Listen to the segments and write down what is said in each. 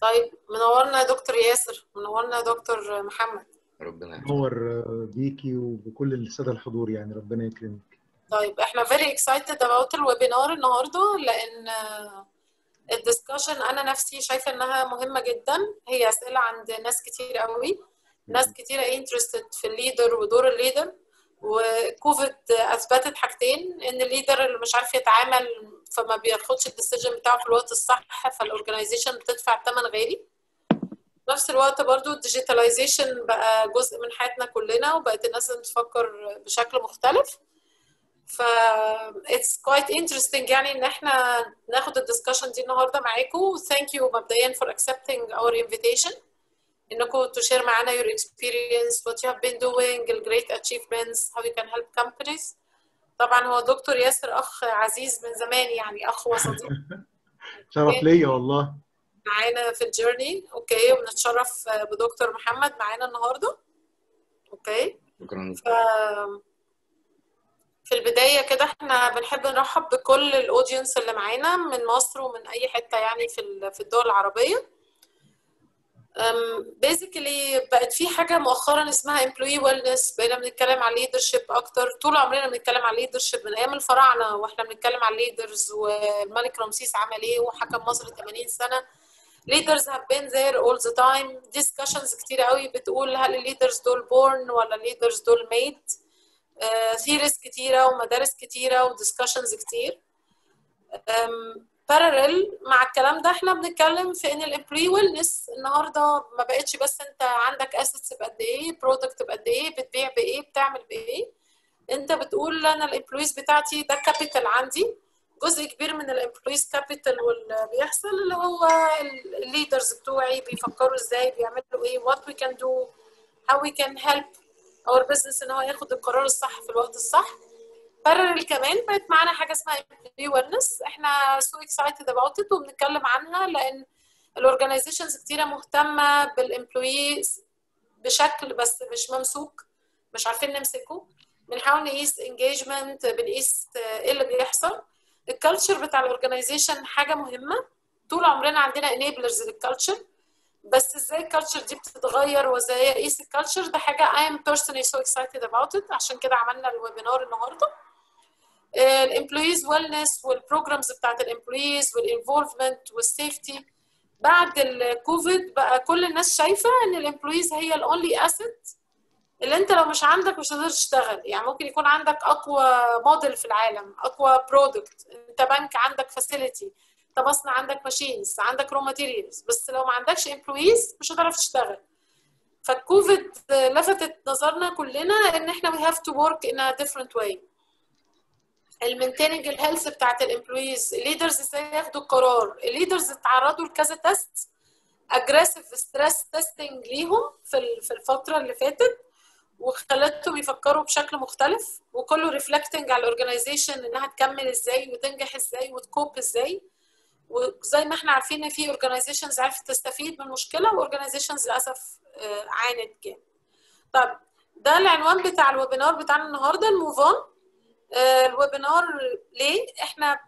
طيب منورنا يا دكتور ياسر منورنا يا دكتور محمد. ربنا يحفظك نور بيكي وبكل السادة الحضور يعني ربنا يكرمك. طيب إحنا very excited about ال webinar النهارده لأن ال discussion أنا نفسي شايفة إنها مهمة جدا. هي أسئلة عند ناس كتير قوي. ناس كتيره interested في ال leader ودور ال leader. وكوفيد أثبتت حاجتين إن ال leader اللي مش عارف يتعامل فما بياخدش ال decision بتاعه في الوقت الصح فال organization بتدفع ثمن غالي. في نفس الوقت برضو ال digitalization بقى جزء من حياتنا كلنا وبقت الناس تفكر بشكل مختلف. ف it's quite interesting يعني إن إحنا ناخد ال discussion دي النهارده معاكم. Thank you مبدئيا for accepting our invitation. إنكم ت share معانا your experience what you have been doing the great achievements how you can help companies. طبعا هو دكتور ياسر أخ عزيز من زمان يعني أخ وصديق. شرف ليا والله. معانا في ال journey. okay وبنتشرف بدكتور محمد معانا النهارده. okay. شكرا. ف في البداية كده إحنا بنحب نرحب بكل ال audience اللي معانا من مصر ومن أي حتة يعني في في الدول العربية. basically بقت في حاجة مؤخرا اسمها employee wellness بقينا بنتكلم على leadership أكتر. طول عمرنا بنتكلم على leadership من أيام الفراعنة وإحنا بنتكلم على leaders والملك رمسيس عمل إيه وحكم مصر 80 سنة. Leaders have been there all the time. Discussions كتير قوي بتقول هل ال leaders دول born ولا ال leaders دول made theories كتيرة ومدارس كتيرة و discussions كتير. parallel مع الكلام ده إحنا بنتكلم في إن ال employee wellness النهارده ما بقتش بس أنت عندك assets بقد إيه product بقد إيه بتبيع بإيه بتعمل بإيه. أنت بتقول أنا ال employees بتاعتي ده capital عندي. جزء كبير من ال employees capital واللي بيحصل اللي هو ال leaders بتوعي بيفكروا إزاي بيعملوا إيه what we can do how we can help our business إن هو ياخد القرار الصح في الوقت الصح. parallel كمان بقت معانا حاجة اسمها employee wellness إحنا so excited about it وبنتكلم عنها لأن ال organizations كتيرة مهتمة بال employees بشكل بس مش ممسوك مش عارفين نمسكه. بنحاول نقيس engagement بنقيس إيه اللي بيحصل. ال culture بتاع ال organization حاجة مهمة. طول عمرنا عندنا enablers لل culture بس إزاي ال culture دي بتتغير وازاي أقيس ال culture ده حاجة I am personally so excited about it. عشان كده عملنا ال webinar النهارده. ال employees wellness وال programs بتاعت ال employees وال involvement وال safety بعد الكوفيد بقى كل الناس شايفة إن ال employees هي ال only asset اللي أنت لو مش عندك مش هتقدر تشتغل. يعني ممكن يكون عندك أقوى موديل في العالم أقوى product أنت بنك عندك facility أنت مصنع عندك machines عندك raw materials بس لو ما عندكش employees مش هتعرف تشتغل. فالكوفيد لفتت نظرنا كلنا إن إحنا we have to work in a different way. ال maintaining ال health بتاعت ال employees ال leaders إزاي ياخدوا القرار؟ ال leaders اتعرضوا لكذا test aggressive stress testing ليهم في في الفترة اللي فاتت وخلتهم يفكروا بشكل مختلف وكله reflecting على ال organization إنها تكمل إزاي وتنجح إزاي وت cope إزاي. وزي ما إحنا عارفين إن في organizations عرفت تستفيد من المشكلة و organizations للأسف عانت جامد. طب ده العنوان بتاع ال webinar بتاعنا النهارده. ال move on ال webinar ليه؟ إحنا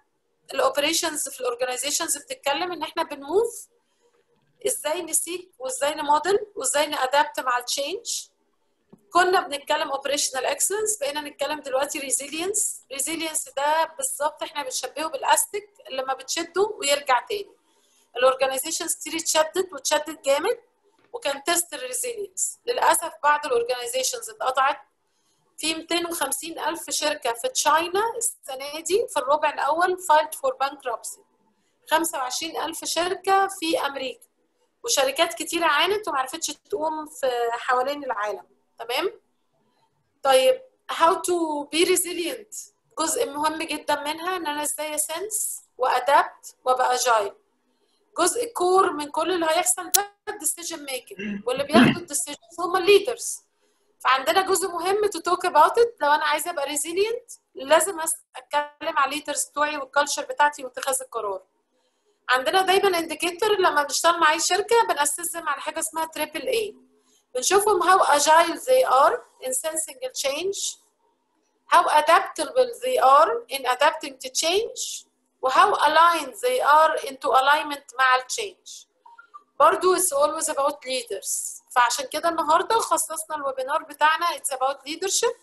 ال operations في ال organizations بتتكلم إن إحنا بن move إزاي ن seek وإزاي نموديل وإزاي ن adapt مع ال change كنا بنتكلم operational excellence بقينا نتكلم دلوقتي resilience resilience ده بالظبط إحنا بنشبهه بالأستيك لما بتشده ويرجع تاني. ال organizations كتير اتشدت واتشدت جامد وكان test ال resilience للأسف بعض ال organizations اتقطعت في 250 ألف شركة في China السنة دي في الربع الأول filed for bankruptcy 25 ألف شركة في أمريكا. وشركات كتيرة عانت وما عرفتش تقوم في حوالين العالم. تمام؟ طيب how to be resilient. جزء مهم جدا منها إن أنا إزاي أ sense وأ adapt وأبقى agile جزء core من كل اللي هيحصل ده ال decision making واللي بياخدوا ال decisions هم ال leaders فعندنا جزء مهم to talk about it لو أنا عايزة أبقى resilient لازم أتكلم على ال leaders بتوعي وال culture بتاعتي واتخاذ القرار. عندنا دايما indicator لما بنشتغل مع أي شركة بنأسسهم على حاجة اسمها triple A بنشوفهم how agile they are in sensing a change how adaptable they are in adapting to change و how aligned they are into alignment مع ال change. برضو it's always about leaders. فعشان كده النهارده خصصنا ال webinar بتاعنا it's about leadership.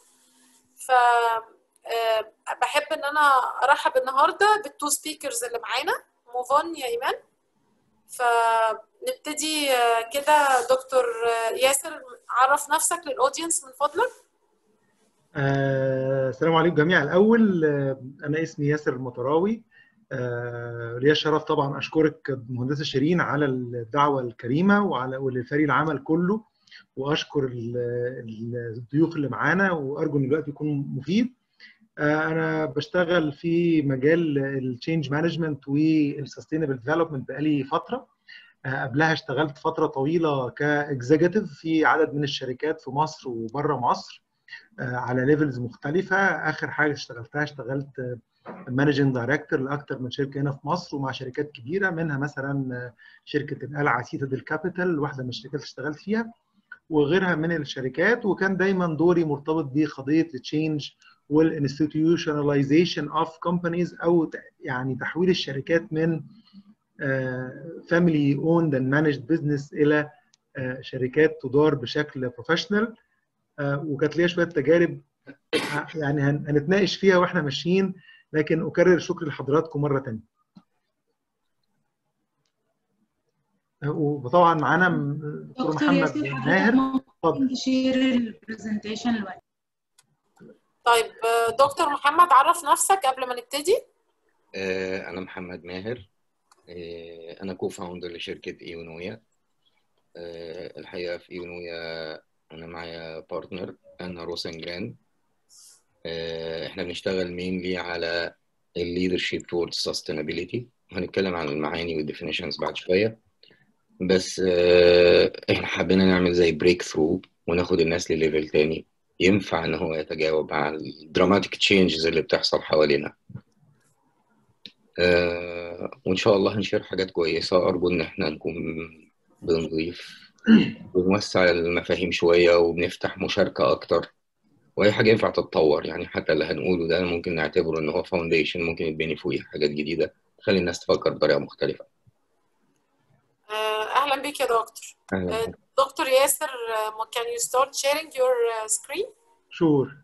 ف آه، بحب إن أنا أرحب النهارده بال two speakers اللي معانا. move on يا إيمان. فنبتدي آه، كده. دكتور آه، ياسر عرف نفسك لل audience من فضلك. السلام عليكم جميعا. الأول آه، أنا اسمي ياسر المطراوي. ليا الشرف طبعا أشكرك مهندسة شيرين على الدعوة الكريمة وعلى ولفريق العمل كله ال- الضيوف اللي معانا وأرجو إن الوقت يكون مفيد. آه، أنا بشتغل في مجال ال change management وال sustainable development بقالي فترة. آه، قبلها اشتغلت فترة طويلة ك executive في عدد من الشركات في مصر وبره مصر آه، على levels مختلفة. آخر حاجة اشتغلتها اشتغلت managing director لأكثر من شركة هنا في مصر ومع شركات كبيرة منها مثلا آه، شركة القلعة Citadel Capital واحدة من الشركات اللي اشتغلت فيها وغيرها من الشركات. وكان دايما دوري مرتبط بقضية ال change وال institutionalization of companies أو يعني تحويل الشركات من family owned and managed business إلى آه، شركات تدار بشكل professional وكانت ليا شوية تجارب ه- يعني هن- هنتناقش فيها وإحنا ماشيين. لكن أكرر شكري لحضراتكم مرة ثانية وطبعا معانا دكتور محمد ماهر. اتفضل. طيب آه، دكتور محمد عرف نفسك قبل ما نبتدي؟ آه، أنا محمد ماهر. آه، أنا كو فاوندر لشركة إيونويا. آه، الحقيقة في إيونويا أنا معايا partner أنا روسنجران. آه، إحنا بنشتغل mainly على ال leadership towards sustainability. هنتكلم عن المعاني وال definitions بعد شوية. بس آه، إحنا حبينا نعمل زي breakthrough وناخد الناس ل level تاني. ينفع إن هو يتجاوب مع ال dramatic changes اللي بتحصل حوالينا. آه، وإن شاء الله هن share حاجات كويسة. أرجو إن إحنا نكون بنضيف ونوسع المفاهيم شوية وبنفتح مشاركة أكتر. وأي حاجة ينفع تتطور يعني حتى اللي هنقوله ده ممكن نعتبره إن هو foundation ممكن يتبني فوقيه حاجات جديدة تخلي الناس تفكر بطريقة مختلفة. آه، أهلا بيك يا دكتور. أهلا آه، دكتور ياسر آه، can you start sharing your screen? sure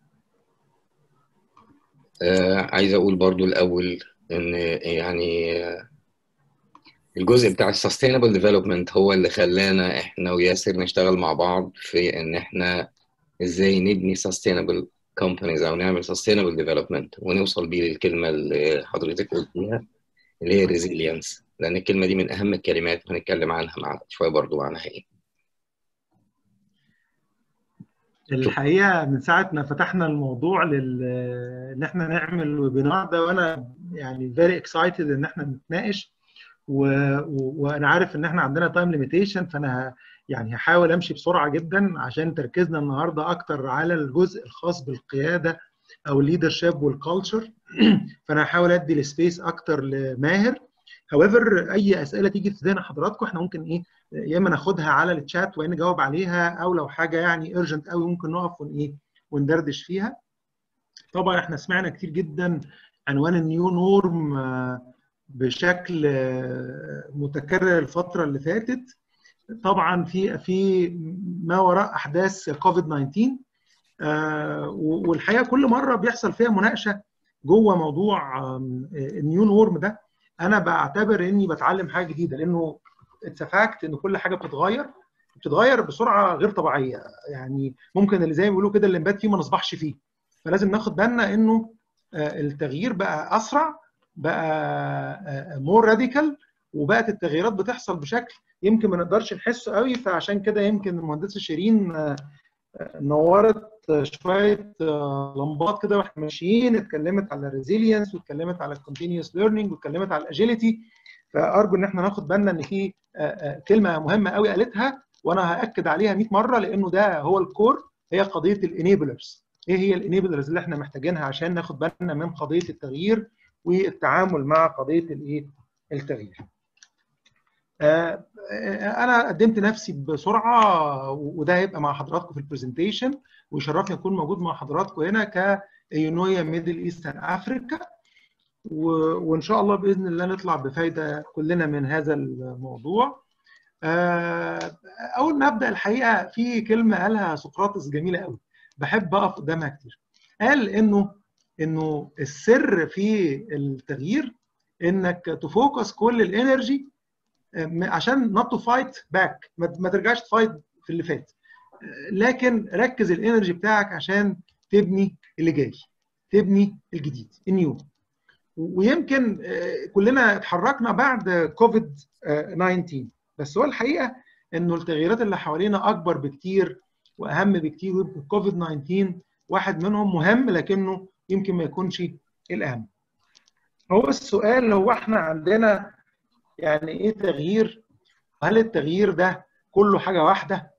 آه، عايز أقول برضو الأول إن يعني الجزء بتاع ال sustainable development هو اللي خلانا إحنا وياسر نشتغل مع بعض في إن إحنا إزاي نبني sustainable companies أو نعمل sustainable development ونوصل بيه للكلمة اللي حضرتك قلتيها اللي هي resilience لأن الكلمة دي من أهم الكلمات هنتكلم عنها مع شوية برضو معناها إيه الحقيقة من ساعة ما فتحنا الموضوع لل إن إحنا نعمل ال webinar ده وأنا يعني very excited إن إحنا نتناقش و... و... وأنا عارف إن إحنا عندنا time limitation فأنا. يعني هحاول أمشي بسرعة جدا عشان تركيزنا النهارده أكتر على الجزء الخاص بالقيادة أو ال leadership وال culture فأنا هحاول أدي ال space أكتر لماهر. However أي أسئلة تيجي في ذهن حضراتكم إحنا ممكن إيه يا إما ناخدها على الشات ونجاوب عليها أو لو حاجة يعني urgent قوي ممكن نقف ون إيه وندردش فيها. طبعا إحنا سمعنا كتير جدا عنوان ال new norm بشكل آه، متكرر الفترة اللي فاتت. طبعا في في ما وراء أحداث كوفيد 19 آه، و- والحقيقة كل مرة بيحصل فيها مناقشة جوه موضوع ال new norm ده أنا بعتبر إني بتعلم حاجة جديدة لأنه it's fact إن كل حاجة بتتغير بتتغير بسرعة غير طبيعية. يعني ممكن اللي زي ما بيقولوا كده اللي نبات فيه ما نصبحش فيه. فلازم ناخد بالنا إنه آه، التغيير بقى أسرع بقى more radical وبقت التغييرات بتحصل بشكل يمكن ما نقدرش نحسه قوي فعشان كده يمكن المهندسة شيرين آه، آه، نورت شوية آه، لمبات كده وإحنا ماشيين اتكلمت على ال resilience واتكلمت على ال continuous learning واتكلمت على ال agility فأرجو إن إحنا ناخد بالنا إن في كلمة مهمة قوي قالتها وأنا هأكد عليها 100 مرة لأنه ده هو ال core هي قضية ال enablers إيه هي ال enablers اللي إحنا محتاجينها عشان ناخد بالنا من قضية التغيير والتعامل مع قضية الايه التغيير؟ أنا قدمت نفسي بسرعة وده هيبقى مع حضراتكم في ال presentation ويشرفني أكون موجود مع حضراتكم هنا كيونويا Middle East and Africa وإن شاء الله بإذن الله نطلع بفايدة كلنا من هذا الموضوع. آه، أول ما أبدأ الحقيقة في كلمة قالها سقراطس جميلة قوي. بحب أقف قدامها كتير. قال إنه إنه السر في التغيير إنك ت focus كل ال energy آه، عشان not to fight back ما ترجعش ت fight في اللي فات. آه، لكن ركز ال energy بتاعك عشان تبني اللي جاي تبني الجديد النيو. ويمكن آه، كلنا اتحركنا بعد كوفيد آه، 19 بس هو الحقيقة إنه التغييرات اللي حوالينا أكبر بكتير وأهم بكتير ويمكن كوفيد 19 واحد منهم مهم لكنه يمكن ما يكونش الأهم. هو السؤال هو إحنا عندنا يعني إيه تغيير؟ هل التغيير ده كله حاجة واحدة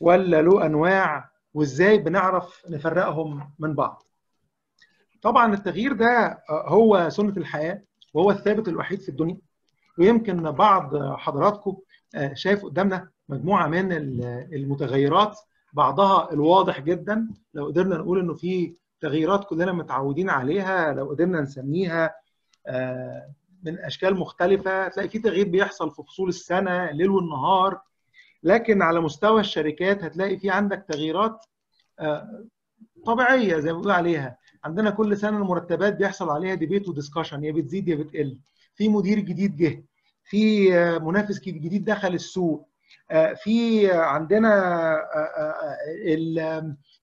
ولا له أنواع وإزاي بنعرف نفرقهم من بعض؟ طبعا التغيير ده هو سنة الحياة وهو الثابت الوحيد في الدنيا ويمكن بعض حضراتكم شايف قدامنا مجموعة من المتغيرات بعضها الواضح جدا لو قدرنا نقول إنه في تغييرات كلنا متعودين عليها لو قدرنا نسميها من أشكال مختلفة تلاقي في تغيير بيحصل في فصول السنة الليل والنهار. لكن على مستوى الشركات هتلاقي في عندك تغييرات طبيعية زي ما بنقول عليها. عندنا كل سنة المرتبات بيحصل عليها ديبيت ودiscussion يا بتزيد يا بتقل. في مدير جديد جه في منافس جديد دخل السوق في عندنا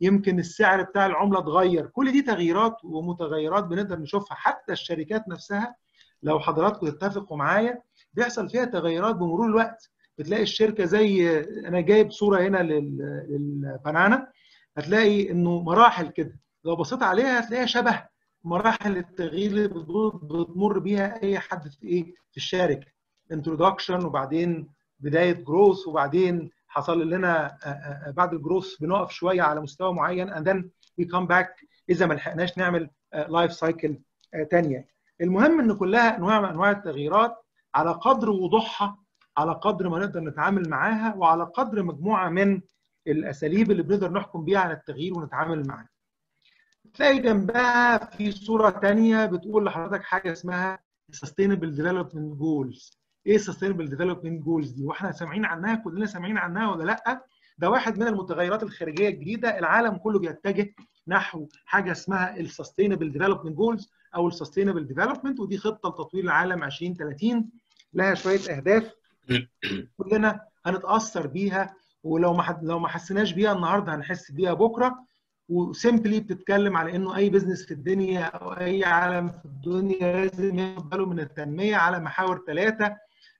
يمكن السعر بتاع العملة اتغير. كل دي تغييرات ومتغيرات بنقدر نشوفها حتى الشركات نفسها لو حضراتكم تتفقوا معايا بيحصل فيها تغيرات بمرور الوقت. بتلاقي الشركة زي أنا جايب صورة هنا لل banana هتلاقي إنه مراحل كده. لو بصيت عليها هتلاقيها شبه مراحل التغيير اللي بتمر بيها أي حد في إيه؟ في الشركة. introduction وبعدين بداية growth وبعدين حصل لنا بعد ال growth بنقف شوية على مستوى معين and then we come back إذا ما لحقناش نعمل life cycle ثانية المهم إن كلها أنواع من أنواع التغييرات على قدر وضوحها على قدر ما نقدر نتعامل معاها وعلى قدر مجموعة من الأساليب اللي بنقدر نحكم بيها على التغيير ونتعامل معاه. تلاقي جنبها في صورة ثانية بتقول لحضرتك حاجة اسمها Sustainable Development Goals. إيه Sustainable Development Goals دي؟ وإحنا سامعين عنها؟ كلنا سامعين عنها ولا لأ؟ ده واحد من المتغيرات الخارجية الجديدة. العالم كله بيتجه نحو حاجة اسمها ال sustainable development goals أو ال sustainable development ودي خطة لتطوير العالم 2030 لها شوية أهداف. كلنا هنتأثر بيها ولو ما حد لو ما حسيناش بيها النهارده هنحس بيها بكرة. و simply بتتكلم على إنه أي business في الدنيا أو أي عالم في الدنيا لازم ياخد باله من التنمية على محاور ثلاثة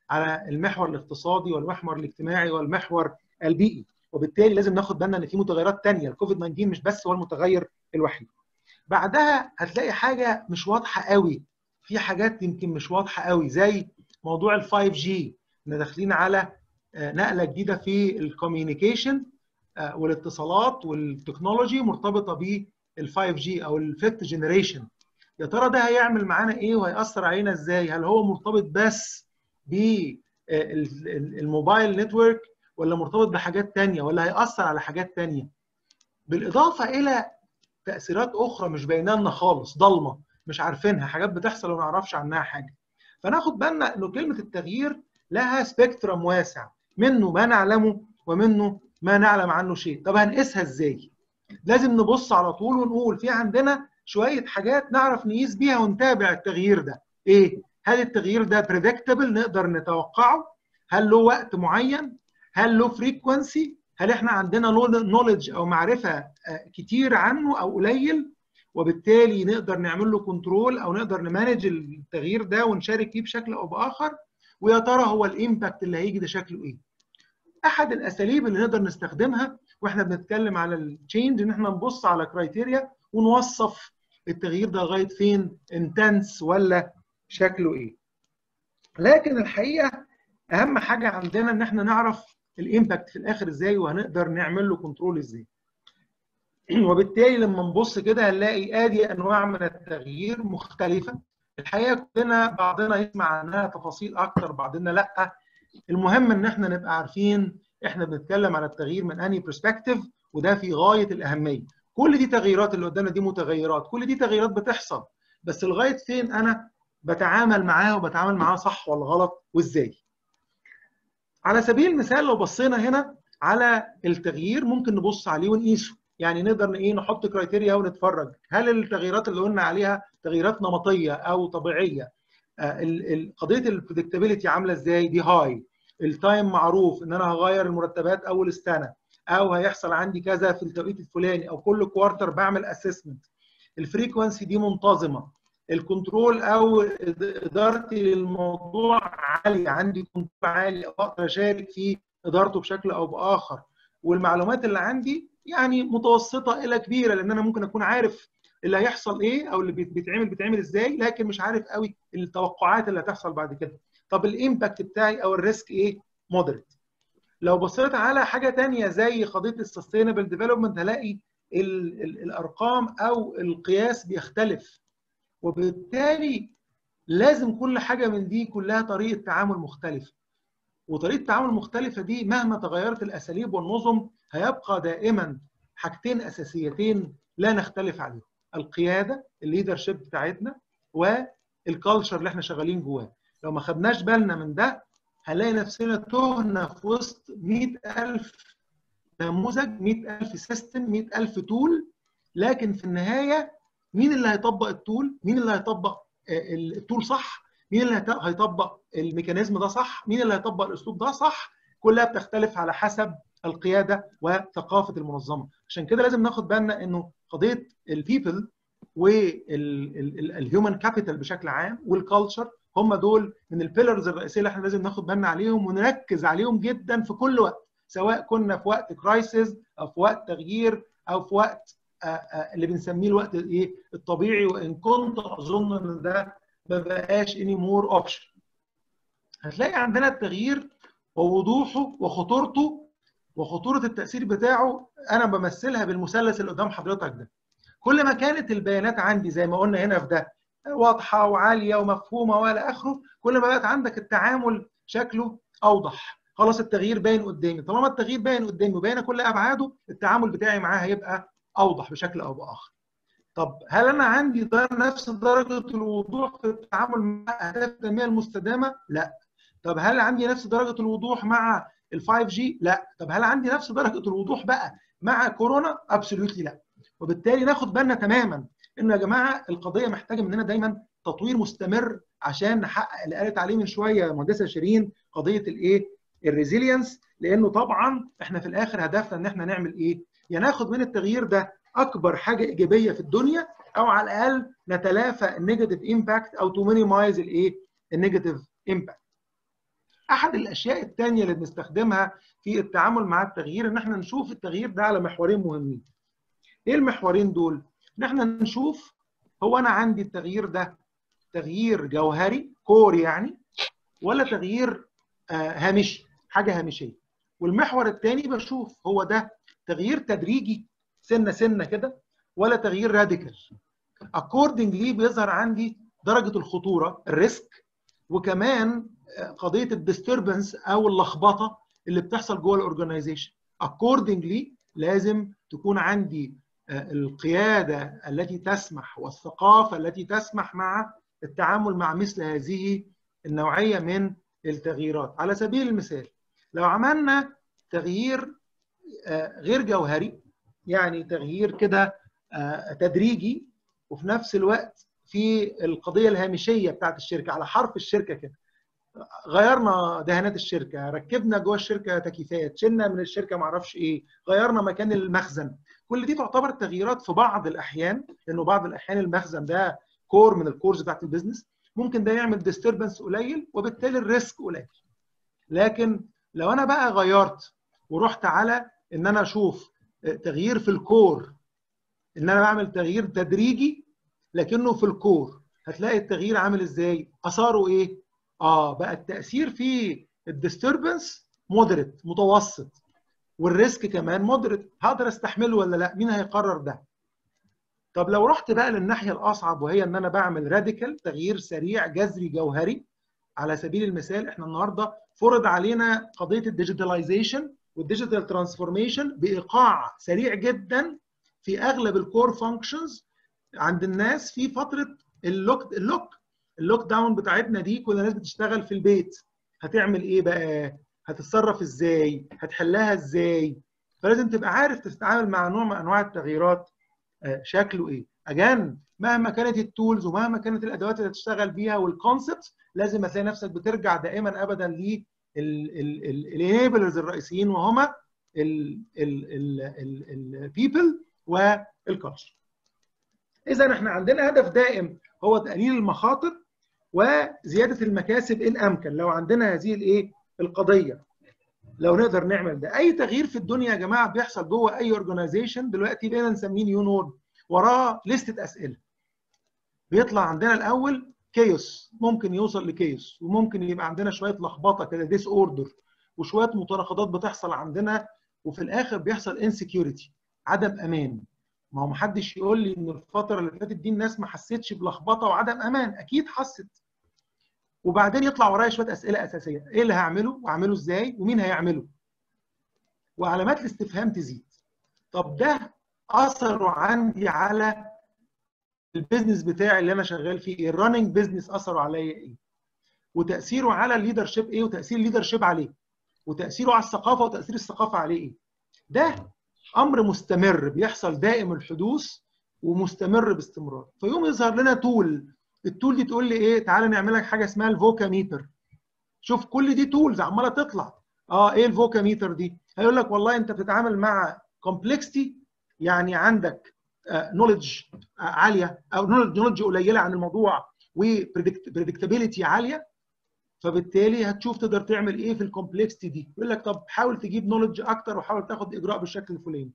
على المحور الاقتصادي والمحور الاجتماعي والمحور البيئي. وبالتالي لازم ناخد بالنا إن في متغيرات ثانية الكوفيد 19 مش بس هو المتغير الوحيد. بعدها هتلاقي حاجة مش واضحة قوي. في حاجات يمكن مش واضحة قوي زي موضوع ال 5G إحنا داخلين على نقلة جديدة في ال communication والاتصالات وال technology مرتبطة بال 5G أو ال fifth generation يا ترى ده هيعمل معانا إيه وهيأثر علينا إزاي؟ هل هو مرتبط بس بال mobile network ولا مرتبط بحاجات تانية؟ ولا هيأثر على حاجات تانية؟ بالإضافة إلى تأثيرات أخرى مش باينة لنا خالص ضلمة مش عارفينها حاجات بتحصل وما نعرفش عنها حاجة فناخد بالنا إنه كلمة التغيير لها spectrum واسع منه ما نعلمه ومنه ما نعلم عنه شيء طب هنقيسها إزاي؟ لازم نبص على طول ونقول في عندنا شوية حاجات نعرف نقيس بيها ونتابع التغيير ده إيه؟ هل التغيير ده predictable نقدر نتوقعه؟ هل له وقت معين؟ هل له frequency؟ هل إحنا عندنا knowledge أو معرفة كتير عنه أو قليل؟ وبالتالي نقدر نعمل له control أو نقدر ن manage التغيير ده ونشارك فيه بشكل أو بآخر؟ ويا ترى هو ال impact اللي هيجي ده شكله إيه؟ أحد الأساليب اللي نقدر نستخدمها وإحنا بنتكلم على ال change إن إحنا نبص على criteria ونوصف التغيير ده لغاية فين؟ intense ولا شكله إيه؟ لكن الحقيقة أهم حاجة عندنا إن إحنا نعرف ال impact في الآخر إزاي وهنقدر نعمل له control إزاي. وبالتالي لما نبص كده هنلاقي آدي أنواع من التغيير مختلفة. الحقيقة كلنا بعضنا يسمع عنها تفاصيل أكتر بعضنا لأ. المهم إن إحنا نبقى عارفين إحنا بنتكلم على التغيير من أنهي perspective وده في غاية الأهمية. كل دي تغييرات اللي قدامنا دي متغيرات. كل دي تغييرات بتحصل. بس لغاية فين أنا بتعامل معاها وبتعامل معاها صح ولا غلط وإزاي؟ على سبيل المثال لو بصينا هنا على التغيير ممكن نبص عليه ونقيسه. يعني نقدر إيه نحط criteria ونتفرج. هل التغييرات اللي قلنا عليها تغييرات نمطية أو طبيعية؟ آه قضية ال predictability عاملة إزاي؟ دي high ال time معروف إن أنا هغير المرتبات أول السنة أو هيحصل عندي كذا في التوقيت الفلاني أو كل quarter بعمل assessment ال frequency دي منتظمة. ال control أو ادارتي للموضوع عاليه عندي control عالي أقدر أشارك في إدارته بشكل أو بآخر. والمعلومات اللي عندي يعني متوسطة إلى كبيرة لأن أنا ممكن أكون عارف اللي هيحصل إيه أو اللي بيت- بيتعمل بيتعمل إزاي لكن مش عارف قوي التوقعات اللي هتحصل بعد كده. طب ال impact بتاعي أو ال risk إيه؟ moderate لو بصيت على حاجة تانية زي قضيه ال sustainable development هلاقي ال ال الأرقام أو القياس بيختلف. وبالتالي لازم كل حاجة من دي كلها طريقة تعامل مختلفة. وطريقة التعامل المختلفه دي مهما تغيرت الأساليب والنظم هيبقى دائما حاجتين أساسيتين لا نختلف عليهم. القيادة ال leadership بتاعتنا وال culture اللي إحنا شغالين جواه. لو ما خدناش بالنا من ده هنلاقي نفسنا تهنا في وسط 100000 نموذج 100000 system 100000 tool لكن في النهاية مين اللي هيطبق ال tool؟ مين اللي هيطبق آه، ال tool صح؟ مين اللي هيط- هيطبق ال mechanism ده صح؟ مين اللي هيطبق الأسلوب ده صح؟ كلها بتختلف على حسب القيادة وثقافة المنظمة. عشان كده لازم ناخد بالنا إنه قضية ال people وال human capital بشكل عام وال culture هم دول من ال pillars الرئيسية اللي إحنا لازم ناخد بالنا عليهم ونركز عليهم جدا في كل وقت سواء كنا في وقت crisis أو في وقت تغيير أو في وقت اللي بنسميه الوقت الايه الطبيعي وإن كنت أظن إن ده ما بقاش anymore option هتلاقي عندنا التغيير ووضوحه وخطورته وخطورة التأثير بتاعه أنا بمثلها بالمثلث اللي قدام حضرتك ده. كل ما كانت البيانات عندي زي ما قلنا هنا في ده واضحة وعالية ومفهومة وإلى آخره كل ما بقت عندك التعامل شكله أوضح. خلاص التغيير باين قدامي. طالما التغيير باين قدامي وباينه كل أبعاده التعامل بتاعي معاه هيبقى أوضح بشكل أو بآخر. طب هل أنا عندي ده نفس درجة الوضوح في التعامل مع أهداف التنميه المستدامة؟ لا. طب هل عندي نفس درجة الوضوح مع ال 5 جي لا. طب هل عندي نفس درجة الوضوح بقى مع كورونا؟ absolutely لا. وبالتالي ناخد بالنا تماما انه يا جماعة القضية محتاجة مننا دايما تطوير مستمر عشان نحقق اللي قالت عليه من شوية مهندسة شيرين قضية الايه ال resilience لأنه طبعا إحنا في الآخر هدفنا إن إحنا نعمل إيه؟ يا ناخد من التغيير ده أكبر حاجة إيجابية في الدنيا أو على الأقل نتلافى ال negative impact أو to minimize الإيه؟ ال negative impact أحد الأشياء الثانية اللي بنستخدمها في التعامل مع التغيير إن إحنا نشوف التغيير ده على محورين مهمين. إيه المحورين دول؟ إن إحنا نشوف هو أنا عندي التغيير ده تغيير جوهري core يعني ولا تغيير آه هامشي حاجة هامشية. والمحور الثاني بشوف هو ده تغيير تدريجي سنة سنة كده ولا تغيير radical accordingly بيظهر عندي درجة الخطورة ال risk وكمان قضية ال disturbance أو اللخبطة اللي بتحصل جوه ال organization accordingly لازم تكون عندي القيادة التي تسمح والثقافة التي تسمح مع التعامل مع مثل هذه النوعية من التغييرات. على سبيل المثال لو عملنا تغيير غير جوهري يعني تغيير كده تدريجي وفي نفس الوقت في القضية الهامشية بتاعت الشركة على حرف الشركة كده. غيرنا دهانات الشركة ركبنا جوه الشركة تكييفات شلنا من الشركة ما أعرفش إيه غيرنا مكان المخزن. كل دي تعتبر تغييرات في بعض الأحيان لأنه بعض الأحيان المخزن ده core من ال cores بتاعت ال business ممكن ده يعمل disturbance قليل وبالتالي ال risk قليل. لكن لو أنا بقى غيرت ورحت على إن أنا أشوف تغيير في ال core إن أنا بعمل تغيير تدريجي لكنه في ال core. هتلاقي التغيير عامل إزاي؟ آثاره إيه؟ آه بقى التأثير في ال disturbance moderate متوسط وال risk كمان moderate هقدر أستحمله ولا لأ؟ مين هيقرر ده؟ طب لو رحت بقى للناحية الأصعب وهي إن أنا بعمل radical تغيير سريع جذري جوهري على سبيل المثال إحنا النهارده فرض علينا قضية ال digitalization وال digital transformation بإيقاع سريع جدا في أغلب ال core functions عند الناس في فترة ال lock ال lock ال lockdown بتاعتنا دي كل الناس بتشتغل في البيت. هتعمل إيه بقى؟ هتتصرف إزاي؟ هتحلها إزاي؟ فلازم تبقى عارف تتعامل مع نوع من أنواع التغييرات آه، شكله إيه. again مهما كانت ال tools ومهما كانت الأدوات اللي هتشتغل بيها وال concepts لازم هتلاقي نفسك بترجع دائما ابدا لل enablers الرئيسيين وهما ال people وال culture إذا إحنا عندنا هدف دائم هو تقليل المخاطر وزيادة المكاسب ان امكن لو عندنا هذه الايه القضية لو نقدر نعمل ده أي تغيير في الدنيا يا جماعة بيحصل جوه أي organization دلوقتي بقينا نسميه new norm وراه لستة أسئلة. بيطلع عندنا الأول chaos ممكن يوصل ل chaos وممكن يبقى عندنا شوية لخبطة كده disorder وشوية متناقضات بتحصل عندنا وفي الآخر بيحصل insecurity عدم أمان. ما هو محدش يقول لي إن الفترة اللي فاتت دي الناس ما حسيتش بلخبطة وعدم أمان أكيد حست. وبعدين يطلع ورايا شوية أسئلة أساسية إيه اللي هعمله؟ وأعمله إزاي؟ ومين هيعمله؟ وعلامات الاستفهام تزيد. طب ده أثره عندي على ال business بتاعي اللي أنا شغال فيه إيه؟ ال running business أثره عليا إيه؟ وتأثيره على ال leadership إيه؟ وتأثير ال leadership عليه. وتأثيره على الثقافة وتأثير الثقافة عليه إيه؟ ده أمر مستمر بيحصل دائم الحدوث ومستمر باستمرار. فيوم يظهر لنا tool ال tool دي تقول لي إيه؟ تعالى نعمل لك حاجة اسمها ال VUCA meter شوف كل دي tools عمالة تطلع. آه إيه ال VUCA meter دي؟ هيقول لك والله أنت بتتعامل مع complexity يعني عندك knowledge عالية أو knowledge قليلة عن الموضوع و predictability عالية. فبالتالي هتشوف تقدر تعمل إيه في ال complexity دي. يقول لك طب حاول تجيب knowledge أكتر وحاول تاخد إجراء بالشكل الفلاني.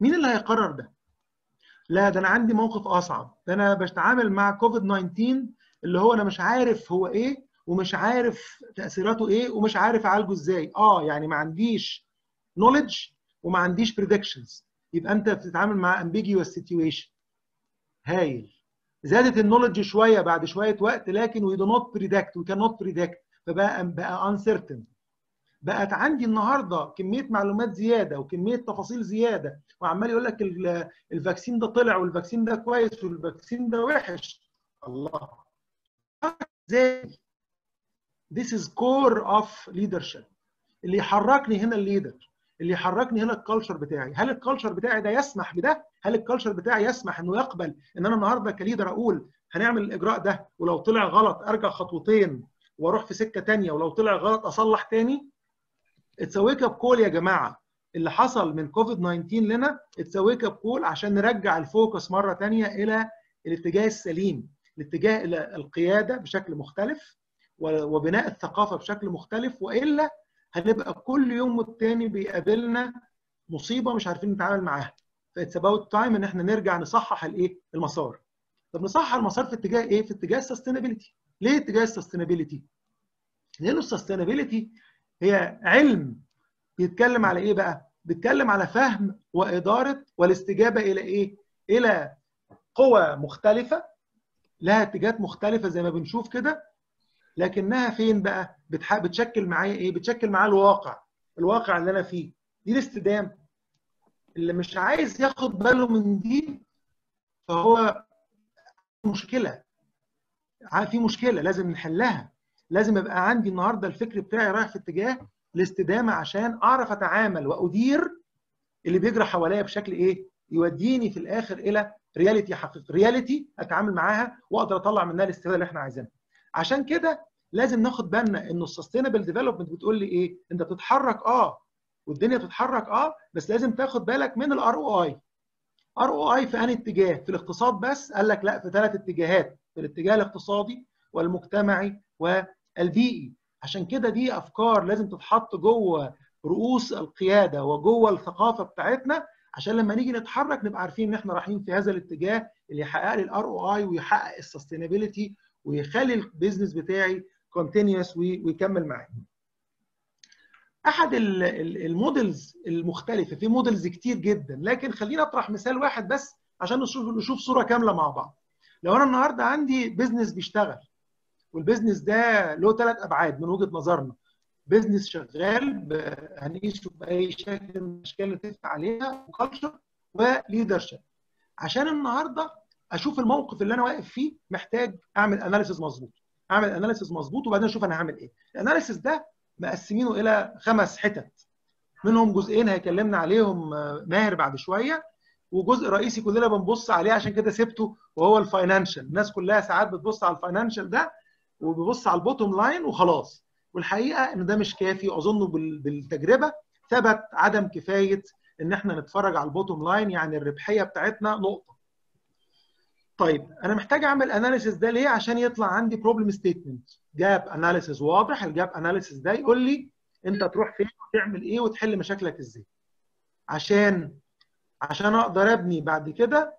مين اللي هيقرر ده؟ لا ده أنا عندي موقف أصعب. ده أنا بتعامل مع كوفيد 19 اللي هو أنا مش عارف هو إيه ومش عارف تأثيراته إيه ومش عارف أعالجه إزاي. آه يعني ما عنديش knowledge وما عنديش predictions يبقى أنت بتتعامل مع ambiguous situation. هايل. زادت ال knowledge شوية بعد شوية وقت لكن وي دو نوت بريدكت وي كان نوت بريدكت فبقى بقى uncertain. بقت عندي النهارده كمية معلومات زيادة وكمية تفاصيل زيادة. وعمال يقول لك ال vaccine ده طلع وال vaccine ده كويس وال vaccine ده وحش. الله. إزاي؟ This is core of leadership. اللي يحركني هنا ال leader اللي يحركني هنا ال culture بتاعي؟ هل ال culture بتاعي ده يسمح بده؟ هل ال culture بتاعي يسمح إنه يقبل إن أنا النهارده ك leader أقول هنعمل الإجراء ده ولو طلع غلط أرجع خطوتين وأروح في سكة ثانية ولو طلع غلط أصلح تاني؟ it's wake up call يا جماعة. اللي حصل من كوفيد 19 لنا it's wake up call عشان نرجع ال focus مرة ثانية إلى الاتجاه السليم الاتجاه إلى القيادة بشكل مختلف وبناء الثقافة بشكل مختلف وإلا هنبقى كل يوم والتاني بيقابلنا مصيبة مش عارفين نتعامل معاها. That's about time إن إحنا نرجع نصحح الإيه؟ المسار. طب نصحح المسار في اتجاه إيه؟ في اتجاه ال sustainability ليه اتجاه ال sustainability لأنه ال sustainability هي علم بيتكلم على إيه بقى؟ بيتكلم على فهم وإدارة والاستجابة إلى إيه؟ إلى قوى مختلفة. لها اتجاهات مختلفة زي ما بنشوف كده. لكنها فين بقى. بتشكل معايا إيه؟ بتشكل معايا الواقع. الواقع اللي أنا فيه. دي الاستدامة. اللي مش عايز ياخد باله من دي فهو مشكلة. في مشكلة لازم نحلها. لازم يبقى عندي النهارده الفكر بتاعي رايح في اتجاه الاستدامة عشان أعرف أتعامل وأدير اللي بيجرى حواليا بشكل إيه؟ يوديني في الآخر إلى reality حقيقي. reality أتعامل معاها وأقدر أطلع منها الاستفادة اللي إحنا عايزينها. عشان كده لازم ناخد بالنا إنه ال sustainable development بتقول لي إيه؟ أنت بتتحرك آه والدنيا بتتحرك آه بس لازم تاخد بالك من ال ROI, ROI في أنهي اتجاه؟ في الاقتصاد بس؟ قال لك لا في ثلاث اتجاهات في الاتجاه الاقتصادي والمجتمعي والبيئي. عشان كده دي أفكار لازم تتحط جوه رؤوس القيادة وجوه الثقافة بتاعتنا عشان لما نيجي نتحرك نبقى عارفين إن إحنا رايحين في هذا الاتجاه اللي يحقق لي ال ROI ويحقق ال sustainability ويخلي ال business بتاعي continuous ويكمل معايا. أحد ال models المختلفة في models كتير جدا لكن خلينا أطرح مثال واحد بس عشان نشوف نشوف صورة كاملة مع بعض. لو أنا النهارده عندي business بيشتغل وال business ده له ثلاث أبعاد من وجهة نظرنا. business شغال هنقيسه بأي شكل من الأشكال اللي عليها و culture و leadership. عشان النهارده أشوف الموقف اللي أنا واقف فيه محتاج أعمل analysis مظبوط. أعمل analysis مظبوط وبعدين أشوف أنا هعمل إيه. ال analysis ده مقسمينه إلى خمس حتت. منهم جزئين هيكلمنا عليهم ماهر بعد شوية وجزء رئيسي كلنا بنبص عليه عشان كده سبته وهو ال financial الناس كلها ساعات بتبص على ال financial ده وبيبص على ال bottom line وخلاص. والحقيقة إن ده مش كافي وأظن بالتجربة ثبت عدم كفاية إن إحنا نتفرج على ال bottom line يعني الربحية بتاعتنا نقطة. طيب أنا محتاج أعمل analysis ده ليه؟ عشان يطلع عندي problem statement gap analysis واضح ال gap analysis ده يقول لي أنت تروح فين وتعمل إيه وتحل مشاكلك إزاي. عشان عشان أقدر أبني بعد كده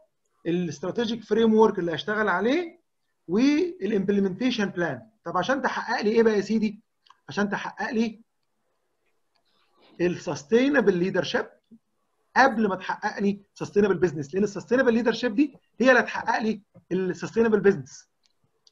ال strategic framework اللي هشتغل عليه وال implementation plan طب عشان تحقق لي إيه بقى يا سيدي؟ عشان تحقق لي ال sustainable leadership قبل ما تحقق لي sustainable business لأن ال sustainable leadership دي هي اللي هتحقق لي ال sustainable business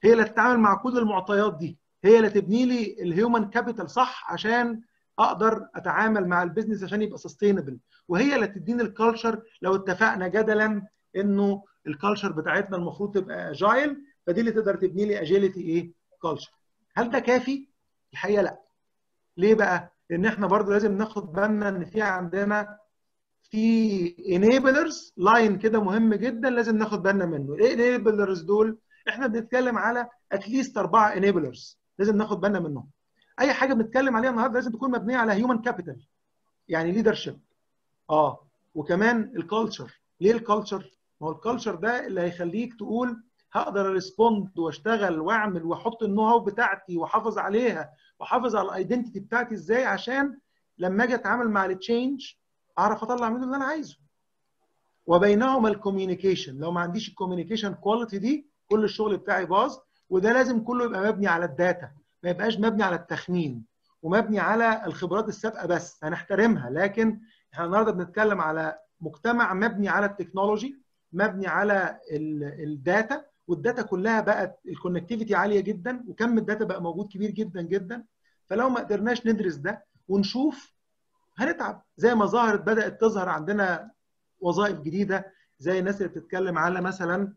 هي اللي هتتعامل مع كل المعطيات دي. هي اللي تبني لي ال human capital صح عشان أقدر أتعامل مع ال business عشان يبقى sustainable وهي اللي تديني ال culture لو اتفقنا جدلا إنه ال culture بتاعتنا المفروض تبقى agile فدي اللي تقدر تبني لي agility إيه؟ culture هل ده كافي؟ الحقيقة لأ. ليه بقى؟ لأن إحنا برضو لازم ناخد بالنا إن في عندنا في enablers line كده مهم جدا لازم ناخد بالنا منه. إيه enablers دول؟ إحنا بنتكلم على at least أربعة enablers لازم ناخد بالنا منهم. أي حاجة بنتكلم عليها النهارده لازم تكون مبنية على human capital يعني leadership آه وكمان ال culture ليه ال culture ما هو ال culture ده اللي هيخليك تقول هقدر respond واشتغل وأعمل وأحط ال know-how بتاعتي وأحافظ عليها وأحافظ على ال identity بتاعتي إزاي؟ عشان لما أجي أتعامل مع ال change أعرف أطلع منه اللي أنا عايزه. وبينهما ال communication لو ما عنديش ال communication quality دي كل الشغل بتاعي باظ وده لازم كله يبقى مبني على ال data. ما يبقاش مبني على التخمين ومبني على الخبرات السابقة بس. هنحترمها لكن إحنا النهارده بنتكلم على مجتمع مبني على ال technology مبني على ال data وال data كلها بقت ال connectivity عالية جدا وكم ال data بقى موجود كبير جدا جدا. فلو ما قدرناش ندرس ده ونشوف هنتعب. زي ما ظهرت بدأت تظهر عندنا وظائف جديدة زي الناس اللي بتتكلم على مثلا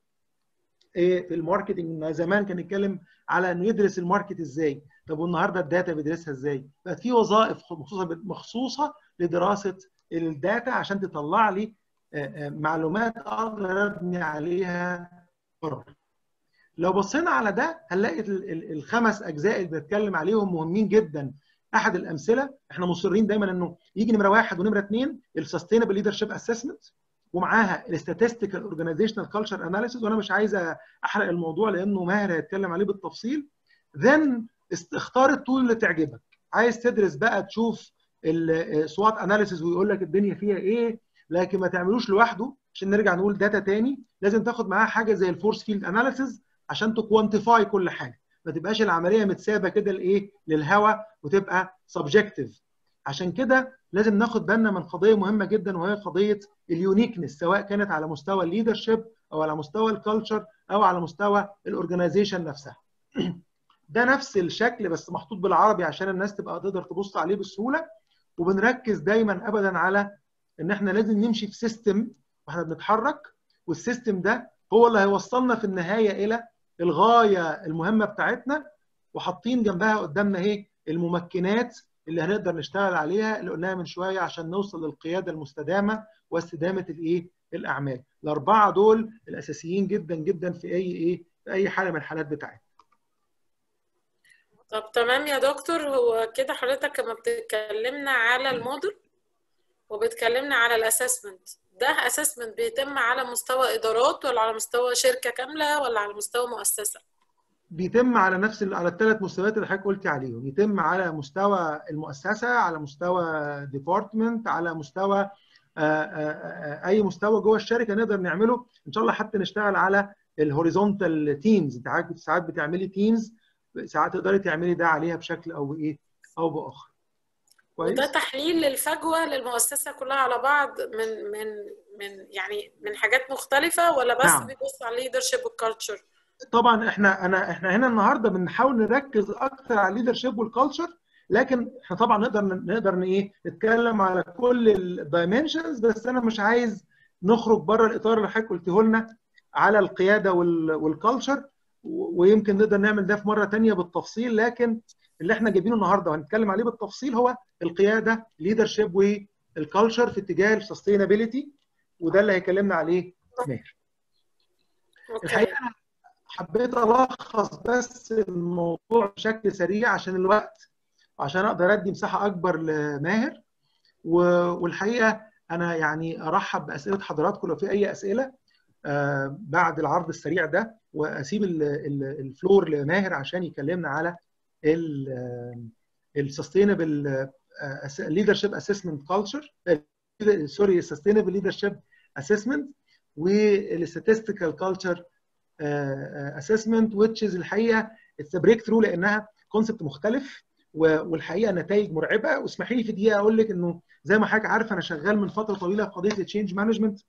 إيه في ال marketing زمان كان يتكلم على إنه يدرس ال market إزاي. طب والنهاردة ال data بيدرسها إزاي؟ بقت في وظائف مخصوصه مخصوصة لدراسة ال data عشان تطلع لي معلومات أقدر أبني عليها قرار. لو بصينا على ده هنلاقي الخمس أجزاء اللي بنتكلم عليهم مهمين جدا. أحد الأمثلة إحنا مصرين دايما إنه يجي نمرة واحد ونمرة اثنين ال sustainable leadership assessment ومعاها ال statistical organizational culture analysis وأنا مش عايز أحرق الموضوع لأنه ماهر هيتكلم عليه بالتفصيل. then اختار ال tool اللي تعجبك. عايز تدرس بقى تشوف ال SWOT analysis ويقول لك الدنيا فيها إيه لكن ما تعملوش لوحده عشان نرجع نقول data تاني. لازم تاخد معاه حاجة زي ال force field analysis عشان ت quantify كل حاجة. ما تبقاش العملية متسابة كده لإيه؟ للهوا وتبقى subjective عشان كده لازم ناخد بالنا من قضية مهمة جدا وهي قضية ال uniqueness سواء كانت على مستوى ال leadership أو على مستوى ال culture أو على مستوى ال organization نفسها. ده نفس الشكل بس محطوط بالعربي عشان الناس تبقى تقدر تبص عليه بسهولة. وبنركز دايما ابدا على إن إحنا لازم نمشي في system وإحنا بنتحرك وال system ده هو اللي هيوصلنا في النهاية إلى الغاية المهمة بتاعتنا وحاطين جنبها قدامنا إيه؟ الممكنات اللي هنقدر نشتغل عليها اللي قلناها من شوية عشان نوصل للقيادة المستدامة واستدامة الإيه؟ الأعمال. الأربعة دول الأساسيين جدا جدا في أي إيه؟ في أي حالة من الحالات بتاعتنا. طب تمام يا دكتور. هو كده حضرتك لما بتتكلمنا على الموديل وبتكلمنا على ال assessment ده assessment بيتم على مستوى إدارات ولا على مستوى شركة كاملة ولا على مستوى مؤسسة؟ بيتم على نفس على الثلاث مستويات اللي حضرتك قلتي عليهم. يتم على مستوى المؤسسة على مستوى department على مستوى أي مستوى جوه الشركة نقدر نعمله. إن شاء الله حتى نشتغل على ال horizontal teams أنت ساعات بتعملي teams ساعات تقدري تعملي ده عليها بشكل أو بإيه أو بآخر. وده تحليل للفجوة للمؤسسة كلها على بعض من من من يعني من حاجات مختلفة ولا بس نعم. بيبص على ال leadership وال culture طبعا إحنا أنا إحنا هنا النهارده بنحاول نركز أكتر على ال leadership وال culture لكن إحنا طبعا نقدر نقدر إيه نتكلم على كل ال dimensions بس أنا مش عايز نخرج بره الإطار اللي حضرتك قلته لنا على القيادة وال culture ويمكن نقدر نعمل ده في مرة ثانية بالتفصيل لكن اللي إحنا جايبينه النهارده وهنتكلم عليه بالتفصيل هو القيادة leadership وال culture في اتجاه ال sustainability وده اللي هيكلمنا عليه. ماهر الحقيقة أنا حبيت ألخص بس الموضوع بشكل سريع عشان الوقت وعشان أقدر أدي مساحة أكبر لماهر. والحقيقة أنا يعني أرحب بأسئلة حضراتكم لو في أي أسئلة آه، بعد العرض السريع ده وأسيب ال- ال- ال floor لماهر عشان يكلمنا على ال sustainable leadership assessment culture sorry ال sustainable leadership assessment وال statistical culture assessment which is الحقيقة it's breakthrough لأنها concept مختلف والحقيقة نتائج مرعبة. واسمحي لي في دقيقة أقول لك إنه زي ما حضرتك عارف أنا شغال من فترة طويلة في قضية ال change management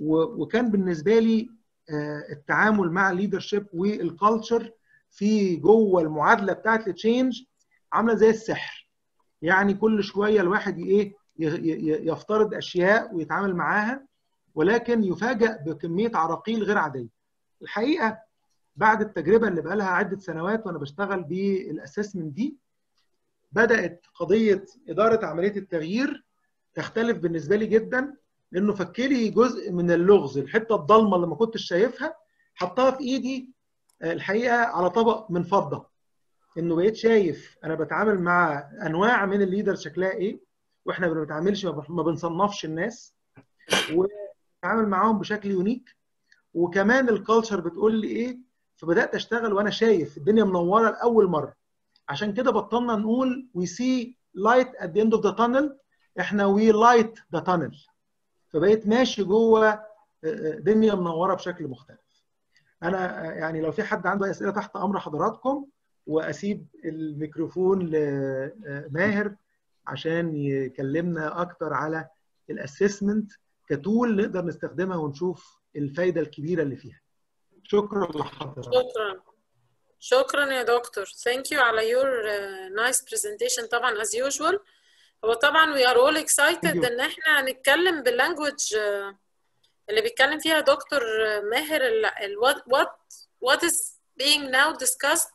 وكان بالنسبة لي آه، التعامل مع ال leadership وال culture في جوه المعادلة بتاعت ال change عاملة زي السحر. يعني كل شوية الواحد إيه يفترض أشياء ويتعامل معاها ولكن يفاجأ بكمية عراقيل غير عادية. الحقيقة بعد التجربة اللي بقى لها عدة سنوات وأنا بشتغل بالاسسمنت دي بدأت قضية إدارة عملية التغيير تختلف بالنسبة لي جدا لأنه فك لي جزء من اللغز الحتة الضلمة اللي ما كنتش شايفها حطها في إيدي الحقيقة على طبق من فضة. إنه بقيت شايف أنا بتعامل مع أنواع من ال leader شكلها إيه وإحنا ما بنتعاملش ما بن- ما بنصنفش الناس وبنتعامل معاهم بشكل unique. وكمان ال culture بتقول لي إيه فبدأت أشتغل وأنا شايف الدنيا منورة لأول مرة. عشان كده بطلنا نقول we see light at the end of the tunnel. إحنا we light the tunnel. فبقيت ماشي جوه آه، آه، دنيا منورة بشكل مختلف. أنا آه، يعني لو في حد عنده أسئلة تحت أمر حضراتكم وأسيب الميكروفون لماهر عشان يكلمنا أكتر على ال assessment ك tool نقدر نستخدمها ونشوف الفايدة الكبيرة اللي فيها. شكرا لحضرتك. شكرا. شكرا يا دكتور. thank you على your uh, nice presentation طبعا as usual. هو طبعا we are all excited. إن إحنا هنتكلم بال language اللي بيتكلم فيها دكتور ماهر what what is being now discussed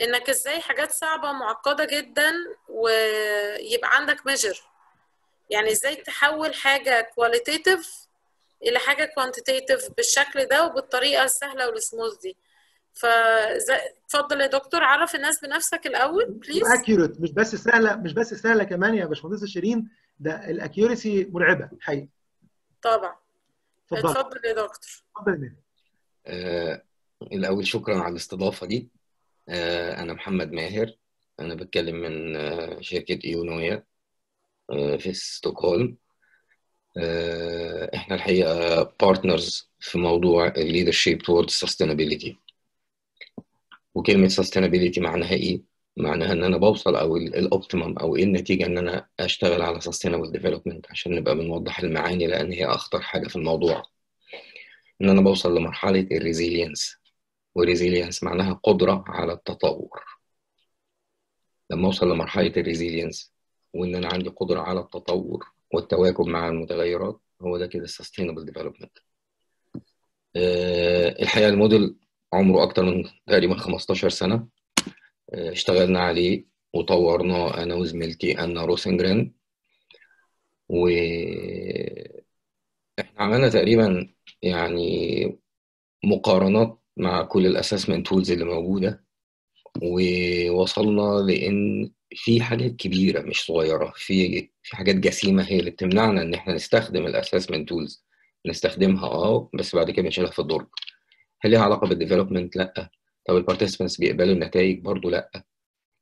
إنك إزاي حاجات صعبة معقدة جدا ويبقى عندك measure. يعني إزاي تحول حاجة qualitative إلى حاجة quantitative بالشكل ده وبالطريقة السهلة والسموث دي. فاتفضل يا دكتور عرف الناس بنفسك الأول please accurate مش بس سهلة مش بس سهلة كمان يا باشمهندس شيرين ده ال accuracy مرعبة الحقيقة طبعا. اتفضل. اتفضل يا دكتور. اتفضل. آه، الأول شكرا على الاستضافة دي. آه، أنا محمد ماهر. أنا بتكلم من آه، شركة إيونويا آه، في ستوكهولم. آه، إحنا الحقيقة partners في موضوع ال leadership towards sustainability. وكلمة sustainability معناها إيه؟ معناها إن أنا بوصل أو ال optimum أو إيه النتيجة إن أنا أشتغل على sustainable development عشان نبقى بنوضح المعاني لأن هي أخطر حاجة في الموضوع. إن أنا بوصل لمرحلة ال resilience وال resilience معناها قدرة على التطور. لما أوصل لمرحلة ال resilience وإن أنا عندي قدرة على التطور والتواكب مع المتغيرات هو ده كده development. آه، الحقيقة الموديل عمره أكتر من تقريبا 15 سنة. آه، اشتغلنا عليه وطورناه أنا وزميلتي أنا روسنجرين. وإحنا عملنا تقريبا يعني مقارنات مع كل ال assessment tools اللي موجودة ووصلنا لإن في حاجات كبيرة مش صغيرة في في حاجات جسيمة هي اللي بتمنعنا إن إحنا نستخدم ال assessment tools نستخدمها آه بس بعد كده بنشيلها في الدرج. هل ليها علاقة بال development لأ. طب ال participants بيقبلوا النتائج برضو لأ؟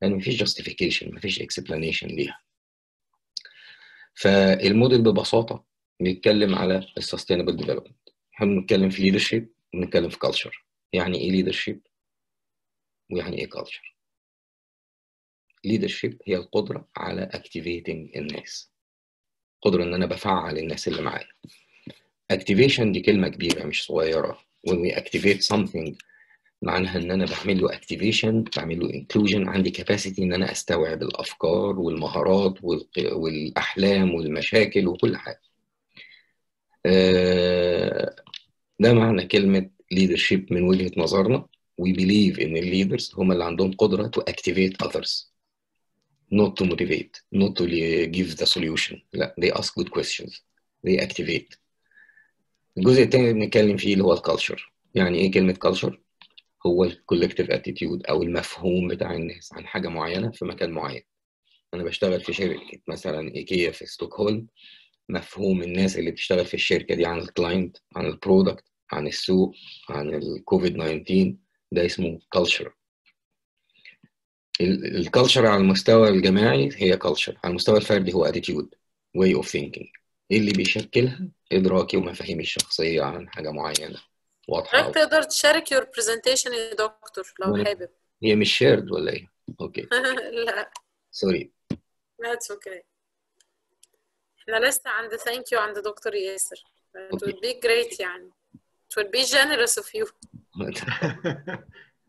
لأن مفيش justification مفيش explanation ليها. فالموديل ببساطة بيتكلم على ال sustainable development إحنا بنتكلم في leadership بنتكلم في culture يعني إيه leadership ويعني إيه culture leadership هي القدرة على activating الناس. قدرة إن أنا بفعّل الناس اللي معايا. activation دي كلمة كبيرة مش صغيرة. When we activate something معناها إن أنا بعمل له activation بعمل له inclusion عندي capacity إن أنا أستوعب الأفكار والمهارات والأحلام والمشاكل وكل حاجة. آه، ده معنى كلمة leadership من وجهة نظرنا. We believe ان ال leaders هم اللي عندهم قدرة to activate others not to motivate not to give the solution. لا they ask good questions they activate. الجزء الثاني اللي بنتكلم فيه اللي هو ال culture يعني إيه كلمة culture هو ال collective attitude أو المفهوم بتاع الناس عن حاجة معينة في مكان معين. أنا بشتغل في شركة مثلا إيكيا في ستوكهولم. مفهوم الناس اللي بتشتغل في الشركة دي عن ال client عن ال product عن السوق عن الكوفيد 19 ده اسمه culture ال culture على المستوى الجماعي هي culture على المستوى الفردي هو attitude way of thinking اللي بيشكلها؟ إدراكي ومفاهيمي الشخصية عن حاجة معينة. واضحه حضرتك تقدر تشارك your presentation يا دكتور لو حابب هي مش shared ولا إيه okay لا sorry that's okay. إحنا لسه عند thank you عند دكتور ياسر it would be great يعني it would be generous of you.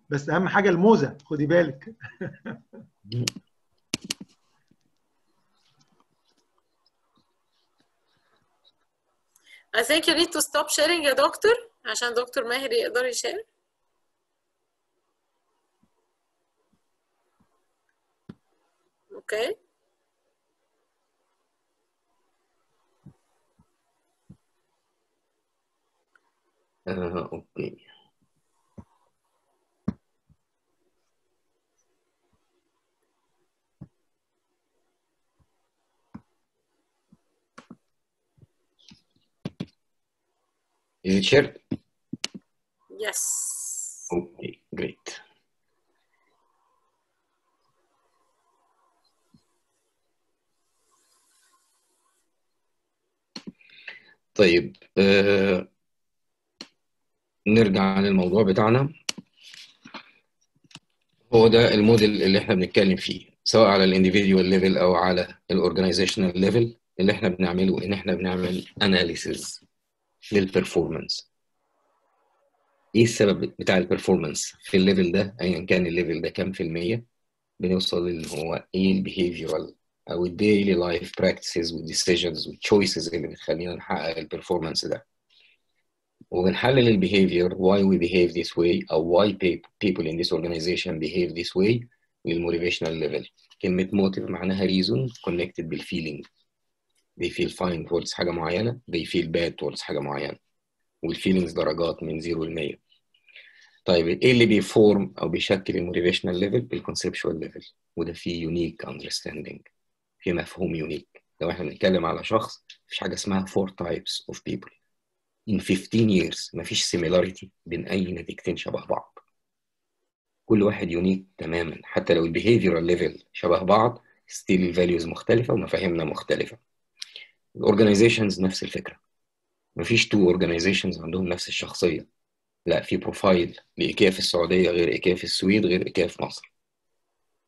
بس أهم حاجة الموزة خدي بالك. I think you need to stop sharing يا دكتور عشان دكتور ماهر يقدر يشير. أوكي. آه، أوكي. shared? Yes. Okay, great. طيب آه نرجع للموضوع بتاعنا. هو ده الموديل اللي إحنا بنتكلم فيه سواء على ال individual level أو على ال organizational level اللي إحنا بنعمله إن إحنا بنعمل analysis لل performance إيه السبب بتاع ال performance في ال level ده؟ ايا كان ال level ده كام في المية؟ بنوصل اللي هو إيه ال behavioral أو ال daily life practices وال decisions وال choices اللي بتخلينا نحقق ال performance ده. وبنحلل ال behavior why we behave this way أو why people in this organization behave this way لل motivational level كلمة motive معناها reason connected بال feeling they feel fine towards حاجة معينة they feel bad towards حاجة معينة. وال feelings درجات من 0 ل 100 طيب إيه اللي بي form أو بيشكل ال motivational level ال conceptual level وده فيه unique understanding في مفهوم unique لو إحنا بنتكلم على شخص مفيش حاجة اسمها four types of people. In 15 years مفيش similarity بين أي نتيجتين شبه بعض. كل واحد unique تماما. حتى لو ال behavioral level شبه بعض still ال values مختلفة ومفاهيمنا مختلفة. ال organizations نفس الفكرة. مفيش two organizations عندهم نفس الشخصية. لا في profile لايكيا في السعودية غير إيكيا في السويد غير إيكيا في مصر.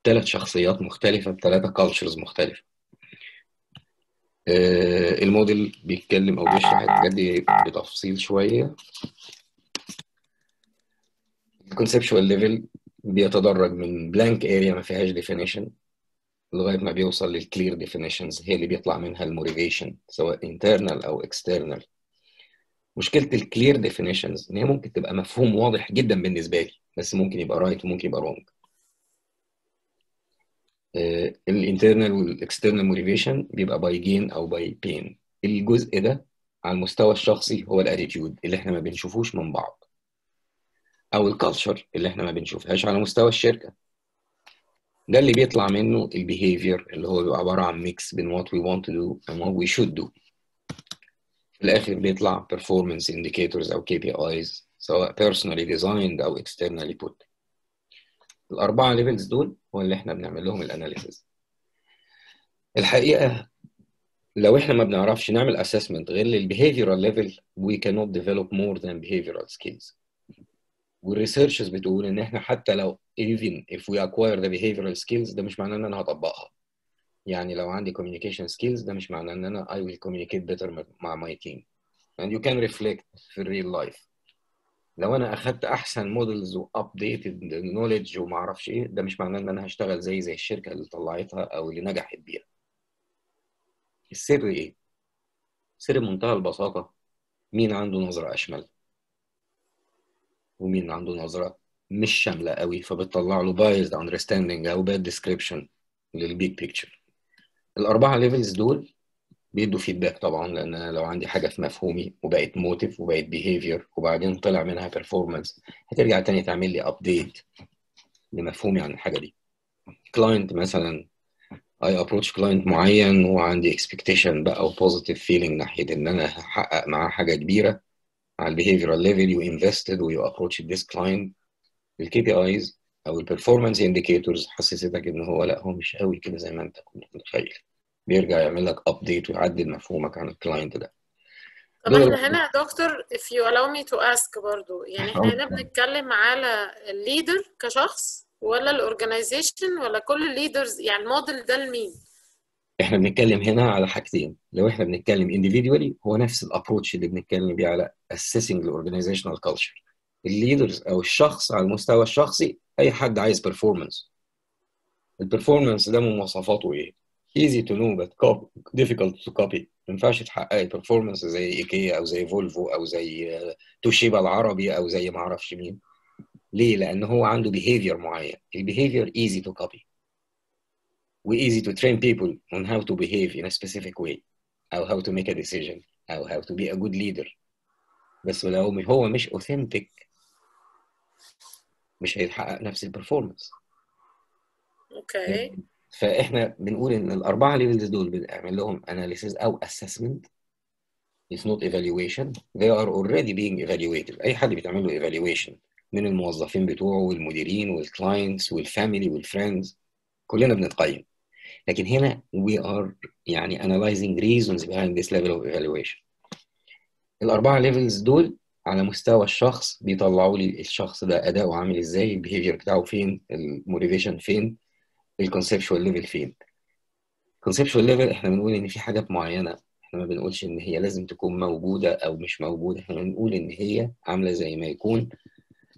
ثلاث شخصيات مختلفة بثلاثه cultures مختلفة. آه، الموديل بيتكلم أو بيشرح الحاجات دي بتفصيل شوية. ال conceptual level بيتدرج من blank area ما فيهاش definition لغاية ما بيوصل لل clear definitions هي اللي بيطلع منها ال motivation سواء internal أو external. مشكلة ال clear definitions إن هي ممكن تبقى مفهوم واضح جدا بالنسبة لي بس ممكن يبقى right وممكن يبقى wrong ال internal وال external motivation بيبقى by gain أو by pain الجزء ده على المستوى الشخصي هو ال attitude اللي إحنا ما بنشوفوش من بعض. أو ال culture اللي إحنا ما بنشوفهاش على مستوى الشركة. ده اللي بيطلع منه ال behavior اللي هو بيبقى عبارة عن mix بين what we want to do and what we should do. في الآخر بيطلع performance indicators أو KPIs سواء personally designed أو externally put. الأربعة levels دول هو اللي إحنا بنعمل لهم ال analysis الحقيقة لو إحنا ما بنعرفش نعمل assessment غير لل behavioral level we cannot develop more than behavioral skills. وال researches بتقول إن إحنا حتى لو even if we acquire the behavioral skills ده مش معناه إن أنا هطبقها. يعني لو عندي communication skills ده مش معناه إن أنا I will communicate better مع my team. And you can reflect في ال real life لو أنا أخدت أحسن models و updated knowledge وما أعرفش إيه ده مش معناه إن أنا هشتغل زي زي الشركة اللي طلعتها أو اللي نجحت بيها. السر إيه؟ سر بمنتهى البساطة مين عنده نظرة أشمل؟ ومين عنده نظرة مش شاملة قوي فبتطلع له biased understanding أو bad description لل big picture الأربعة levels دول بيدوا feedback طبعا لأن أنا لو عندي حاجة في مفهومي وبقت motive وبقت behavior وبعدين طلع منها performance هترجع تاني تعمل لي update لمفهومي عن الحاجة دي. client مثلا I approach client معين وعندي expectation بقى و positive feeling ناحية إن أنا هحقق معاه حاجة كبيرة على ال behavioral level you invested و you approach this client ال KPIs أو ال performance indicators حسستك ان هو لأ هو مش قوي كده زي ما أنت كنت متخيل. بيرجع يعمل لك update ويعدل مفهومك عن ال client ده. طب إحنا هنا يا دكتور if you allow me to ask برضو يعني إحنا هنا بنتكلم على ال leader كشخص ولا ال organization ولا كل ال leaders يعني الموديل ده لمين؟ إحنا بنتكلم هنا على حاجتين. لو إحنا بنتكلم individually هو نفس ال approach اللي بنتكلم بيه على assessing the organizational culture. ال leaders أو الشخص على المستوى الشخصي اي حد عايز performance ال performance ده مواصفاته إيه؟ to know but copy, difficult to copy ما ينفعش تحققي performance زي ايكيا أو زي فولفو أو زي توشيبا العربي أو زي ما أعرفش مين ليه؟ لأن هو عنده behavior معين ال behavior easy to copy و easy to train people on how to behave in a specific way أو how to make a decision أو how to be a good leader بس لو هو مش authentic مش هيتحقق نفس ال performance okay فإحنا بنقول إن الأربعة levels دول بنعمل لهم analysis أو assessment It's not evaluation. They are already being evaluated. أي حد بيتعمل له evaluation من الموظفين بتوعه والمديرين وال clients وال family وال friends كلنا بنتقيم. لكن هنا we are يعني analyzing reasons behind this level of evaluation. الأربعة levels دول على مستوى الشخص بيطلعوا لي الشخص ده أداؤه عامل إزاي، ال behavior بتاعه فين، ال motivation فين، ال conceptual level فين. ال conceptual level إحنا بنقول إن في حاجات معينة إحنا ما بنقولش إن هي لازم تكون موجودة أو مش موجودة إحنا بنقول إن هي عاملة زي ما يكون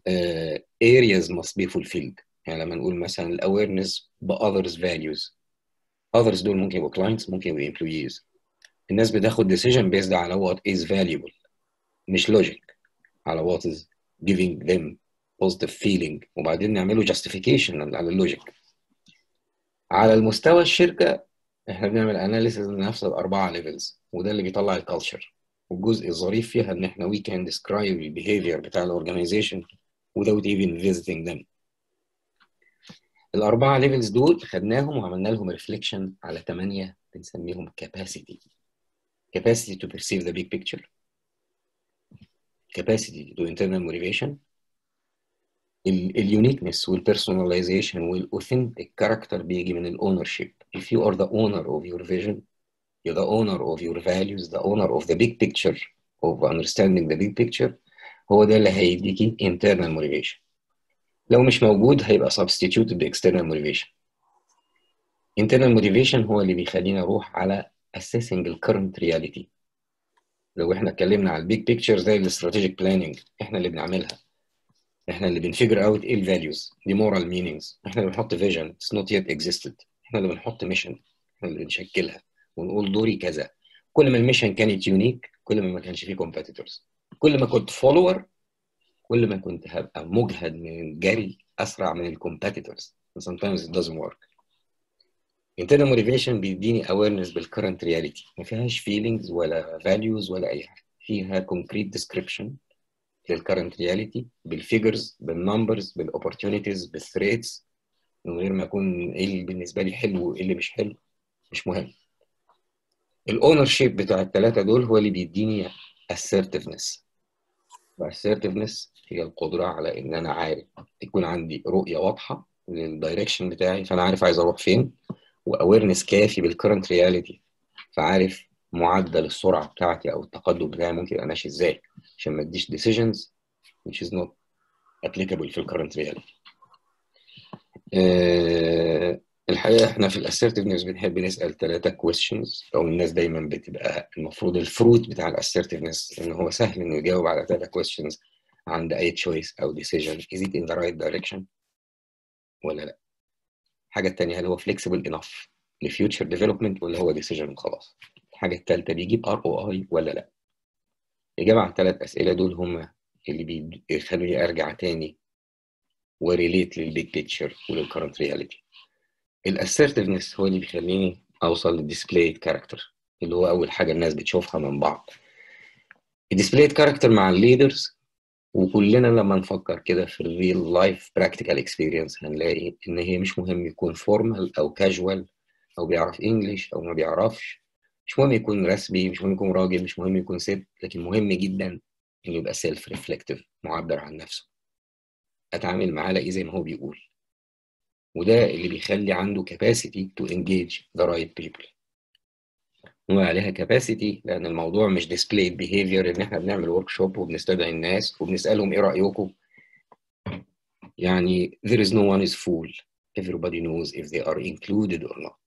uh, areas must be fulfilled. يعني لما نقول مثلا ال awareness ب others values others دول ممكن يبقوا clients ممكن يبقوا employees. الناس بتاخد decision based على what is valuable مش logic. على what is giving them positive feeling. وبعدين نعمله justification على ال logic. على المستوى الشركة إحنا بنعمل analysis لنفس الأربعة levels وده اللي بيطلع ال culture والجزء الظريف فيها إن إحنا we can describe the behavior بتاع ال organization without even visiting them. الأربعة levels دول خدناهم وعملنا لهم reflection على ثمانيه بنسميهم capacity. capacity to perceive the big picture. Capacity to internal motivation اليونيكنس والبيرسوناليزيشن والاوثنتيك كاركتر بيجي من الاونر شيب if you are the owner of your vision you're the owner of your values the owner of the big picture of understanding the big picture هو ده اللي هيديكي internal motivation لو مش موجود هيبقى substituted ب external motivation internal motivation هو اللي بيخلينا نروح على assessing the current reality لو إحنا اتكلمنا على ال big picture زي ال strategic planning إحنا اللي بنعملها. إحنا اللي بن figure out إيه ال values the moral meanings إحنا اللي بنحط vision it's not yet existed إحنا اللي بنحط mission إحنا اللي بنشكلها. ونقول دوري كذا. كل ما ال mission كانت unique كل ما ما كانش فيه competitors كل ما كنت follower كل ما كنت هبقى مجهد من الجري أسرع من ال competitors sometimes it doesn't work. Internal motivation بيديني awareness بال current reality. ما فيهاش feelings ولا values ولا أي حاجة. فيها concrete description لل current reality بال figures بال numbers بال opportunities بال threats من غير ما اكون إيه اللي بالنسبة لي حلو وإيه اللي مش حلو مش مهم. ال ownership بتاع الثلاثه دول هو اللي بيديني assertiveness. Assertiveness هي القدرة على إن أنا عارف يكون عندي رؤية واضحة لل direction بتاعي فأنا عارف عايز أروح فين. و awareness كافي بال current reality فعارف معدل السرعة بتاعتي أو التقدم بتاعي ممكن يبقى ماشي إزاي؟ عشان ما أديش decisions which is not applicable في الكرنت reality. أه الحقيقة إحنا في ال assertiveness بنحب نسال ثلاثة questions أو الناس دايما بتبقى المفروض ال fruit بتاع ال assertiveness إن هو سهل إنه يجاوب على ثلاثة questions عند أي choice أو decision. Is it in the right direction ولا لأ؟ الحاجة الثانية هل هو flexible enough ل future development ولا هو decision وخلاص؟ الحاجة الثالثه بيجيب ROI ولا لا؟ الإجابة على الثلاث أسئلة دول هم اللي بيخلوني أرجع تاني و relate لل big picture ولل current reality ال assertiveness هو اللي بيخليني أوصل لل displayed character اللي هو أول حاجة الناس بتشوفها من بعض. ال displayed character مع ال leaders وكلنا لما نفكر كده في ال real life practical experience هنلاقي إن هي مش مهم يكون formal أو كاجوال أو بيعرف English أو ما بيعرفش. مش مهم يكون رسمي مش مهم يكون راجل مش مهم يكون ست لكن مهم جدا إنه يبقى self reflective معبر عن نفسه. أتعامل معاه ألاقيه زي ما هو بيقول. وده اللي بيخلي عنده capacity to engage the right people. نقول عليها capacity لأن الموضوع مش displayed behavior إن إحنا بنعمل ورك شوب وبنستدعي الناس وبنسألهم إيه رأيكم يعني there is no one is fool everybody knows if they are included or not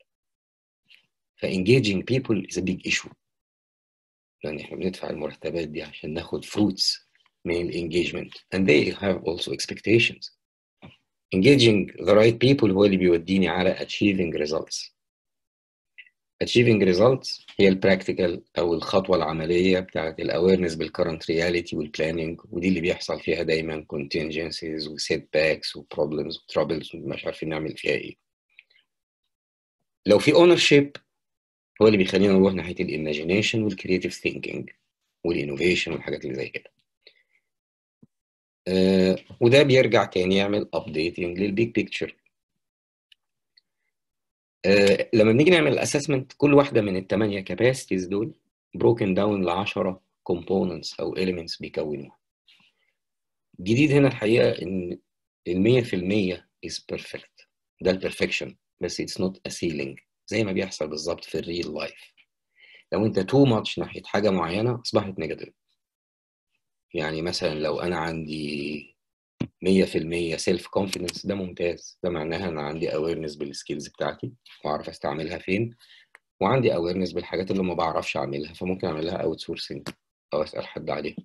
engaging people is a big issue لأن إحنا بندفع المرتبات دي عشان ناخد fruits من engagement and they have also expectations engaging the right people هو اللي بيوديني على achieving results achieving results هي ال practical أو الخطوة العملية بتاعت ال awareness بال current reality وال planning ودي اللي بيحصل فيها دايما contingencies و setbacks و problems و troubles مش عارفين نعمل فيها إيه. لو في ownership هو اللي بيخلينا نروح ناحية ال imagination وال creative thinking وال innovation والحاجات اللي زي كده. آه وده بيرجع تاني يعمل updating لل big picture آه لما بنيجي نعمل ال assessment كل واحدة من الثمانيه capacities دول broken down ل 10 components أو elements بيكونوها. جديد هنا الحقيقة إن ال 100% is perfect. ده ال perfection بس it's not a ceiling زي ما بيحصل بالظبط في ال real life لو أنت too much ناحية حاجة معينة أصبحت negative يعني مثلا لو أنا عندي 100% self confidence ده ممتاز. ده معناها أنا عندي awareness بال skills بتاعتي وأعرف أستعملها فين وعندي awareness بالحاجات اللي ما بعرفش أعملها فممكن أعملها outsourcing أو أسأل حد عليها.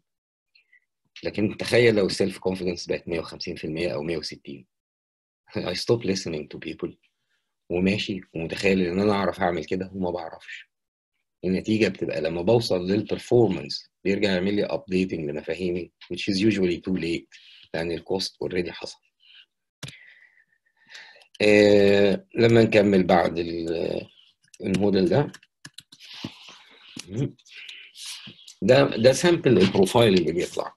لكن تخيل لو ال self confidence بقت 150% أو 160 I stop listening to people. وماشي. ومتخيل إن أنا أعرف أعمل كده وما بعرفش. النتيجة بتبقى لما بوصل لل performance بيرجع يعمل لي updating لمفاهيمي which is usually too late. لأن ال cost already حصل. آه لما نكمل بعد الموديل ده. ده ده sample ال profile اللي بيطلع.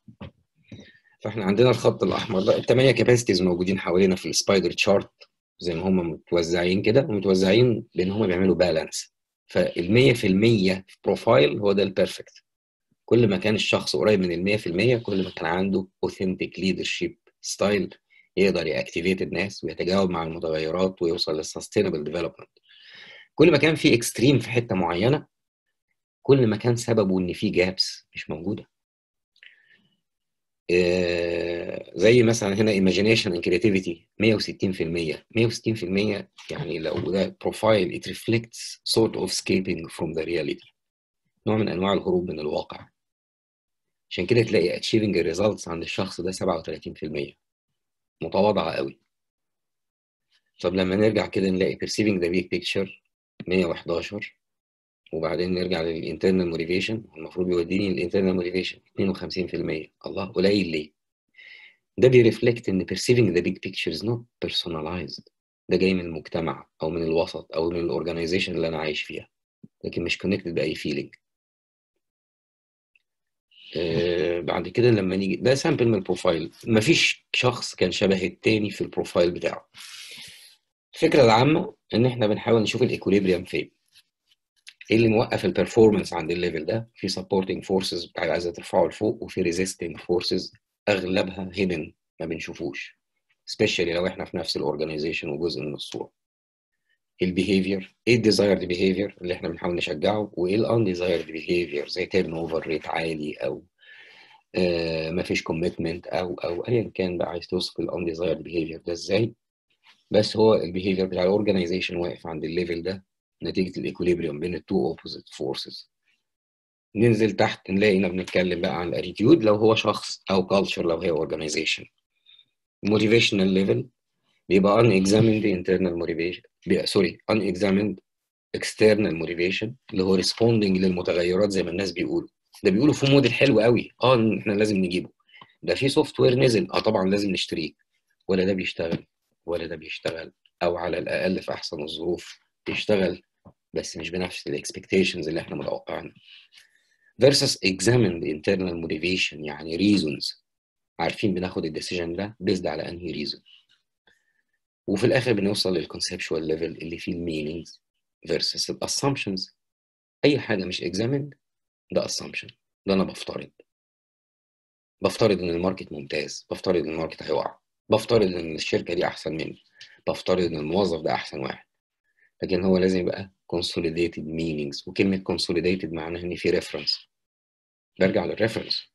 فاحنا عندنا الخط الأحمر ده الثمانيه capacities موجودين حوالينا في ال spider chart زي ما هم متوزعين كده ومتوزعين بان هم بيعملوا balance فال 100% profile هو ده ال perfect كل ما كان الشخص قريب من ال 100% كل ما كان عنده authentic leadership style يقدر ي activate الناس ويتجاوب مع المتغيرات ويوصل لل sustainable development كل ما كان في extreme في حتة معينة كل ما كان سببه إن في gaps مش موجودة. آه زي مثلا هنا imagination and creativity 160% 160% يعني لو ده profile it reflects sort of escaping from the reality. نوع من أنواع الهروب من الواقع. عشان كده تلاقي achieving results عند الشخص ده 37% متواضعة قوي. طب لما نرجع كده نلاقي perceiving the big picture 111 وبعدين نرجع لل internal motivation المفروض يوديني ال internal motivation 52% الله قليل ليه؟ ده بي reflect إن perceiving the big picture is not personalized. ده جاي من المجتمع أو من الوسط أو من ال organization اللي أنا عايش فيها. لكن مش connected بأي feeling بعد كده لما نيجي ده sample من ال profile مفيش شخص كان شبه التاني في ال profile بتاعه. الفكرة العامة إن إحنا بنحاول نشوف ال equilibrium فين. إيه اللي موقف ال performance عند ال level ده؟ في supporting forces بتاع عايزه ترفعه لفوق وفي resisting forces أغلبها hidden ما بنشوفوش. specially لو إحنا في نفس ال organization وجزء من الصورة. ال behavior إيه ال desired behavior اللي إحنا بنحاول نشجعه وايه ال undesired behavior زي turnover rate عالي أو آه ما فيش commitment أو أو ايا كان بقى عايز توصف ال undesired behavior ده إزاي. بس هو ال behavior بتاع ال organization واقف عند ال level ده نتيجة ال equilibrium بين ال two opposite forces ننزل تحت نلاقينا بنتكلم بقى عن ال attitude لو هو شخص أو culture لو هي organization motivational level بيبقى unexamined internal motivation sorry unexamined external motivation اللي هو responding للمتغيرات زي ما الناس بيقولوا. ده بيقولوا في موديل حلو قوي. آه إحنا لازم نجيبه. ده في software نزل. آه طبعا لازم نشتريه. ولا ده بيشتغل ولا ده بيشتغل. أو على الأقل في أحسن الظروف يشتغل بس مش بنفس ال expectations اللي إحنا متوقعينها versus examine the internal motivation يعني reasons. عارفين بناخد ال decision ده based على أنهي reason وفي الآخر بنوصل لل conceptual level اللي فيه ال meanings versus ال assumptions أي حاجة مش examined ده assumption. ده أنا بفترض. بفترض إن ال market ممتاز بفترض إن ال market هيقع بفترض إن الشركة دي أحسن مني بفترض إن الموظف ده أحسن واحد. لكن هو لازم يبقى consolidated meanings وكلمة consolidated معناها إن في reference. برجع لل reference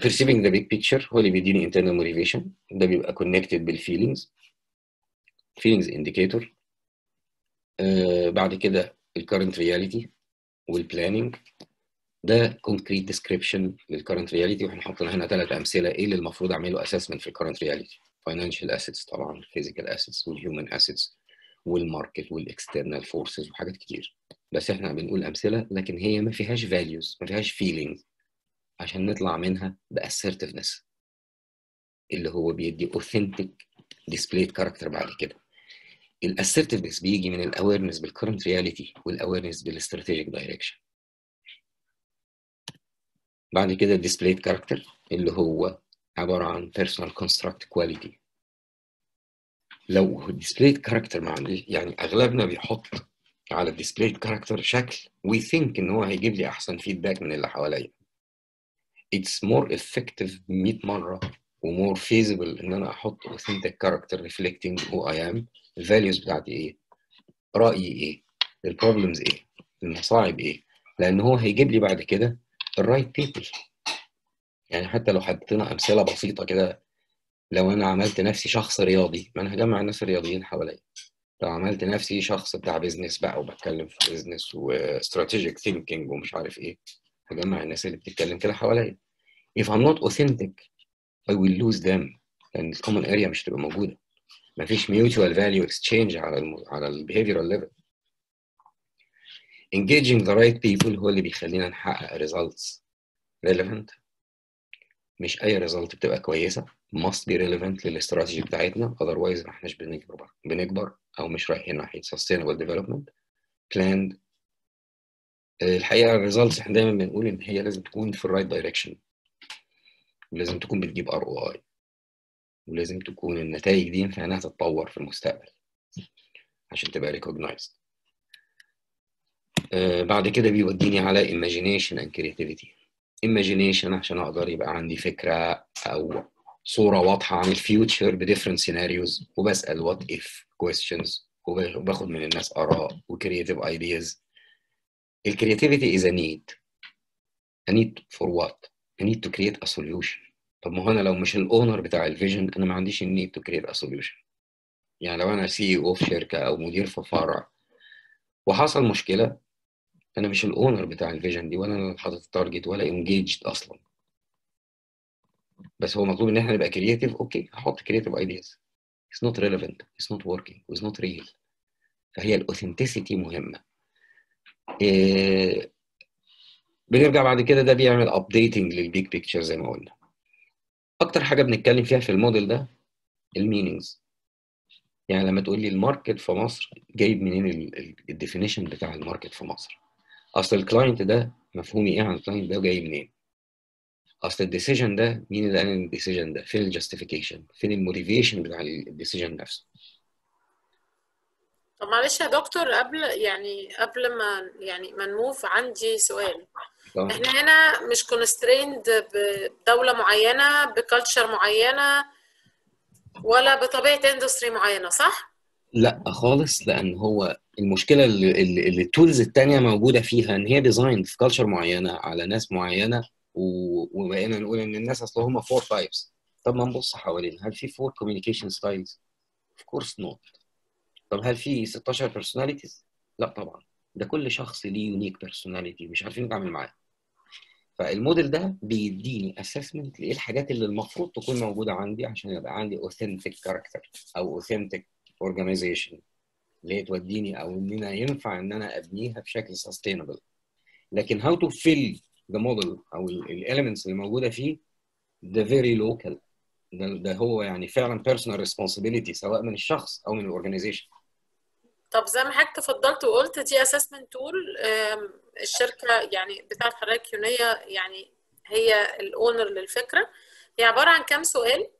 perceiving the big picture هو اللي بيديني internal motivation ده بيبقى connected بال feelings feelings indicator. uh, بعد كده ال current reality وال planning ده concrete description لل current reality وإحنا حاطين هنا ثلاث أمثلة إيه اللي المفروض أعمله assessment في ال current reality financial assets طبعا physical assets وال human assets وال market وال external forces وحاجات كتير. بس إحنا بنقول أمثلة لكن هي ما فيهاش values ما فيهاش feelings. عشان نطلع منها ب assertiveness اللي هو بيدي authentic displayed character بعد كده. ال assertiveness بيجي من ال awareness بال current reality وال awareness بال strategic direction بعد كده displayed character اللي هو عبارة عن personal construct quality. لو displayed character معنى يعني أغلبنا بيحط على ال displayed character شكل we think إن هو هيجيب لي أحسن feedback من اللي حواليا. It's more effective 100 مرة و more feasible إن أنا أحط authentic character reflecting who I am. ال values بتاعتي إيه؟ رأيي إيه؟ ال problems إيه؟ المصاعب إيه؟ لأن هو هيجيب لي بعد كده ال right people يعني حتى لو حطينا أمثلة بسيطة كده لو أنا عملت نفسي شخص رياضي ما أنا هجمع الناس الرياضيين حواليا. لو عملت نفسي شخص بتاع business بقى وبتكلم في business و strategic thinking ومش عارف إيه هجمع الناس اللي بتتكلم كده حواليا. If I'm not authentic I will lose them. لأن ال common area مش هتبقى موجودة. مفيش mutual value exchange على الم... على ال behavioral level engaging the right people هو اللي بيخلينا نحقق results. Relevant. مش أي result بتبقى كويسة. Must be relevant للاستراتيجي بتاعتنا. Otherwise ما إحناش بنكبر بنكبر أو مش رايحين ناحية sustainable development. Planned. الحقيقة ال results إحنا دايما بنقول إن هي لازم تكون في ال right direction ولازم تكون بتجيب ROI. ولازم تكون النتائج دي ينفع إنها تتطور في المستقبل عشان تبقى recognized آه بعد كده بيوديني على imagination and creativity. imagination عشان أقدر يبقى عندي فكرة أو صورة واضحة عن ال future ب different scenarios وبسأل what if questions وباخد من الناس آراء و creative ideas ال creativity is a need. a need for what? A need to create a solution. طب ما هو أنا لو مش ال owner بتاع ال vision أنا ما عنديش ال need to create a solution يعني لو أنا CEO في شركة أو مدير في فرع وحصل مشكلة أنا مش ال owner بتاع ال vision دي ولا أنا حاطط ال target ولا engaged أصلا. بس هو مطلوب إن إحنا نبقى creative okay هحط creative ideas it's not relevant it's not working it's not real. فهي ال authenticity مهمة. إيه بنرجع بعد كده ده بيعمل updating لل big picture زي ما قلنا. أكتر حاجة بنتكلم فيها في الموديل ده ال meanings يعني لما تقول لي ال market في مصر جايب منين ال definition بتاع ال market في مصر؟ أصل ال client ده مفهومي إيه عن ال client ده جاي منين؟ أصل ال decision ده مين اللي قال ال decision ده؟ فين ال justification فين ال motivation بتاع ال decision نفسه؟ طب معلش يا دكتور قبل يعني قبل ما يعني ما ن move عندي سؤال. إحنا هنا مش constrained بدولة معينة ب culture معينة ولا بطبيعة industry معينة صح؟ لا خالص لأن هو المشكلة اللي, ال tools التانية موجودة فيها إن هي design في culture معينة على ناس معينة وبقينا نقول إن الناس أصل هم four types طب ما نبص حوالينا هل في four communication styles؟ of course not طب هل في 16 personalities؟ لا طبعا ده كل شخص ليه unique personality مش عارفين نتعامل معاه فالموديل ده بيديني assessment لإيه الحاجات اللي المفروض تكون موجودة عندي عشان يبقى عندي authentic character أو authentic organization اللي هي توديني أو ان أنا ينفع إن أنا أبنيها بشكل sustainable لكن how to fill the model أو ال elements اللي موجودة فيه ده very local ده, ده هو يعني فعلا personal responsibility سواء من الشخص أو من ال organization طب زي ما حضرتك تفضلت وقلت دي assessment tool الشركة يعني بتاعت حضرتك يونيه يعني هي ال owner للفكرة. هي عبارة عن كام سؤال؟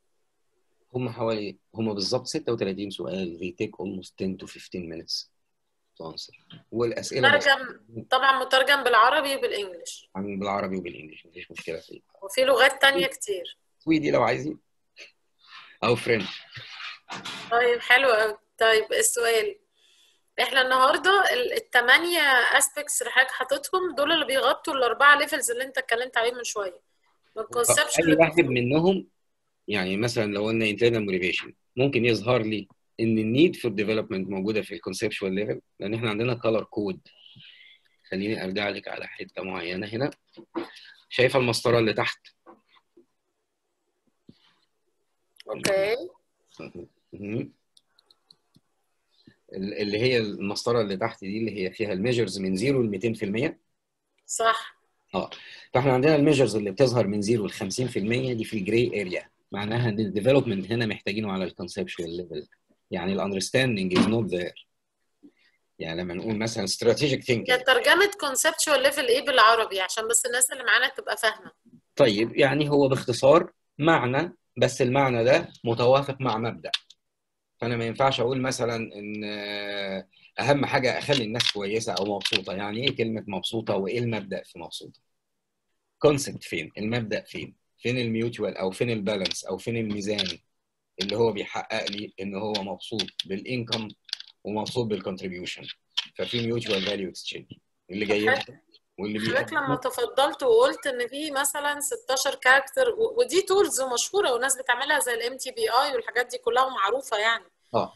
هم حوالي هم بالظبط 36 سؤال. They take almost 10 to 15 minutes to answer. والأسئلة بس. مترجم طبعا مترجم بالعربي وبالانجلش بالعربي وبالانجلش مفيش مشكلة فيه. وفي لغات تانية كتير. سويدي لو عايزين. أو French طيب حلو قوي طيب السؤال. إحنا النهارده ال- التمانية aspects اللي حضرتك حاططهم دول اللي بيغطوا الأربعة levels اللي أنت اتكلمت عليهم من شوية. من أي واحد منهم يعني مثلا لو قلنا internal motivation ممكن يظهر لي إن ال need for development موجودة في ال conceptual level لأن إحنا عندنا color code خليني أرجع لك على حتة معينة هنا. شايفة المسطرة اللي تحت؟ okay. اللي هي المسطرة اللي تحت دي اللي هي فيها ال measures من 0 ل 200% صح. آه. فإحنا عندنا ال measures اللي بتظهر من 0 ل 50% دي في ال gray area معناها إن ال development هنا محتاجينه على ال conceptual level يعني ال understanding is not there يعني لما نقول مثلا strategic thinking ترجمة conceptual level إيه بالعربي؟ عشان بس الناس اللي معانا تبقى فاهمة. طيب يعني هو باختصار معنى بس المعنى ده متوافق مع مبدأ. فأنا ما ينفعش أقول مثلا إن آه، أهم حاجة أخلي الناس كويسة أو مبسوطة. يعني إيه كلمة مبسوطة وإيه المبدأ في مبسوطة؟ concept فين؟ المبدأ فين؟ فين ال mutual أو فين ال balance أو فين الميزان اللي هو بيحقق لي إن هو مبسوط بال income ومبسوط بال contribution ففي mutual value exchange اللي جاي واللي حضرتك لما تفضلت وقلت إن في مثلا 16 character ودي tools مشهورة والناس بتعملها زي ال MBTI والحاجات دي كلها معروفه يعني. آه.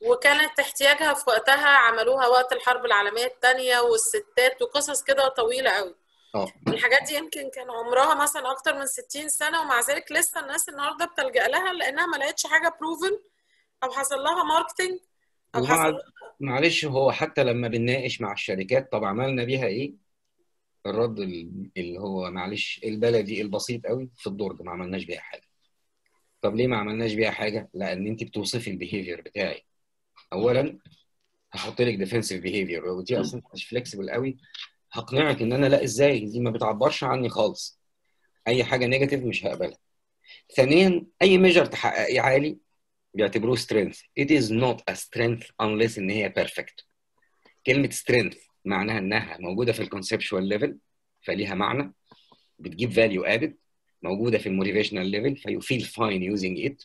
وكانت احتياجها في وقتها عملوها وقت الحرب العالمية الثانية والستات وقصص كده طويلة قوي. آه. الحاجات دي يمكن كان عمرها مثلا أكتر من 60 سنة ومع ذلك لسه الناس النهارده بتلجأ لها لأنها ما لقتش حاجة proven أو حصل لها marketing أو ومع حصل معلش هو حتى لما بنناقش مع الشركات طب عملنا بيها إيه؟ الرد ال- اللي هو معلش البلدي البسيط قوي في الدرج ما عملناش بيها حاجة. طب ليه ما عملناش بيها حاجة؟ لأن أنت بتوصفي ال behavior بتاعي. اولا هحط لك defensive behavior ودي أصلا مش flexible قوي هقنعك إن أنا لا إزاي؟ دي ما بتعبرش عني خالص. أي حاجة negative مش هقبلها. ثانيا أي measure تحققيه عالي بيعتبروه strength. It is not a strength unless إن هي perfect. كلمة strength معناها إنها موجودة في ال conceptual level فليها معنى. بتجيب value add موجودة في ال motivational level you feel fine using it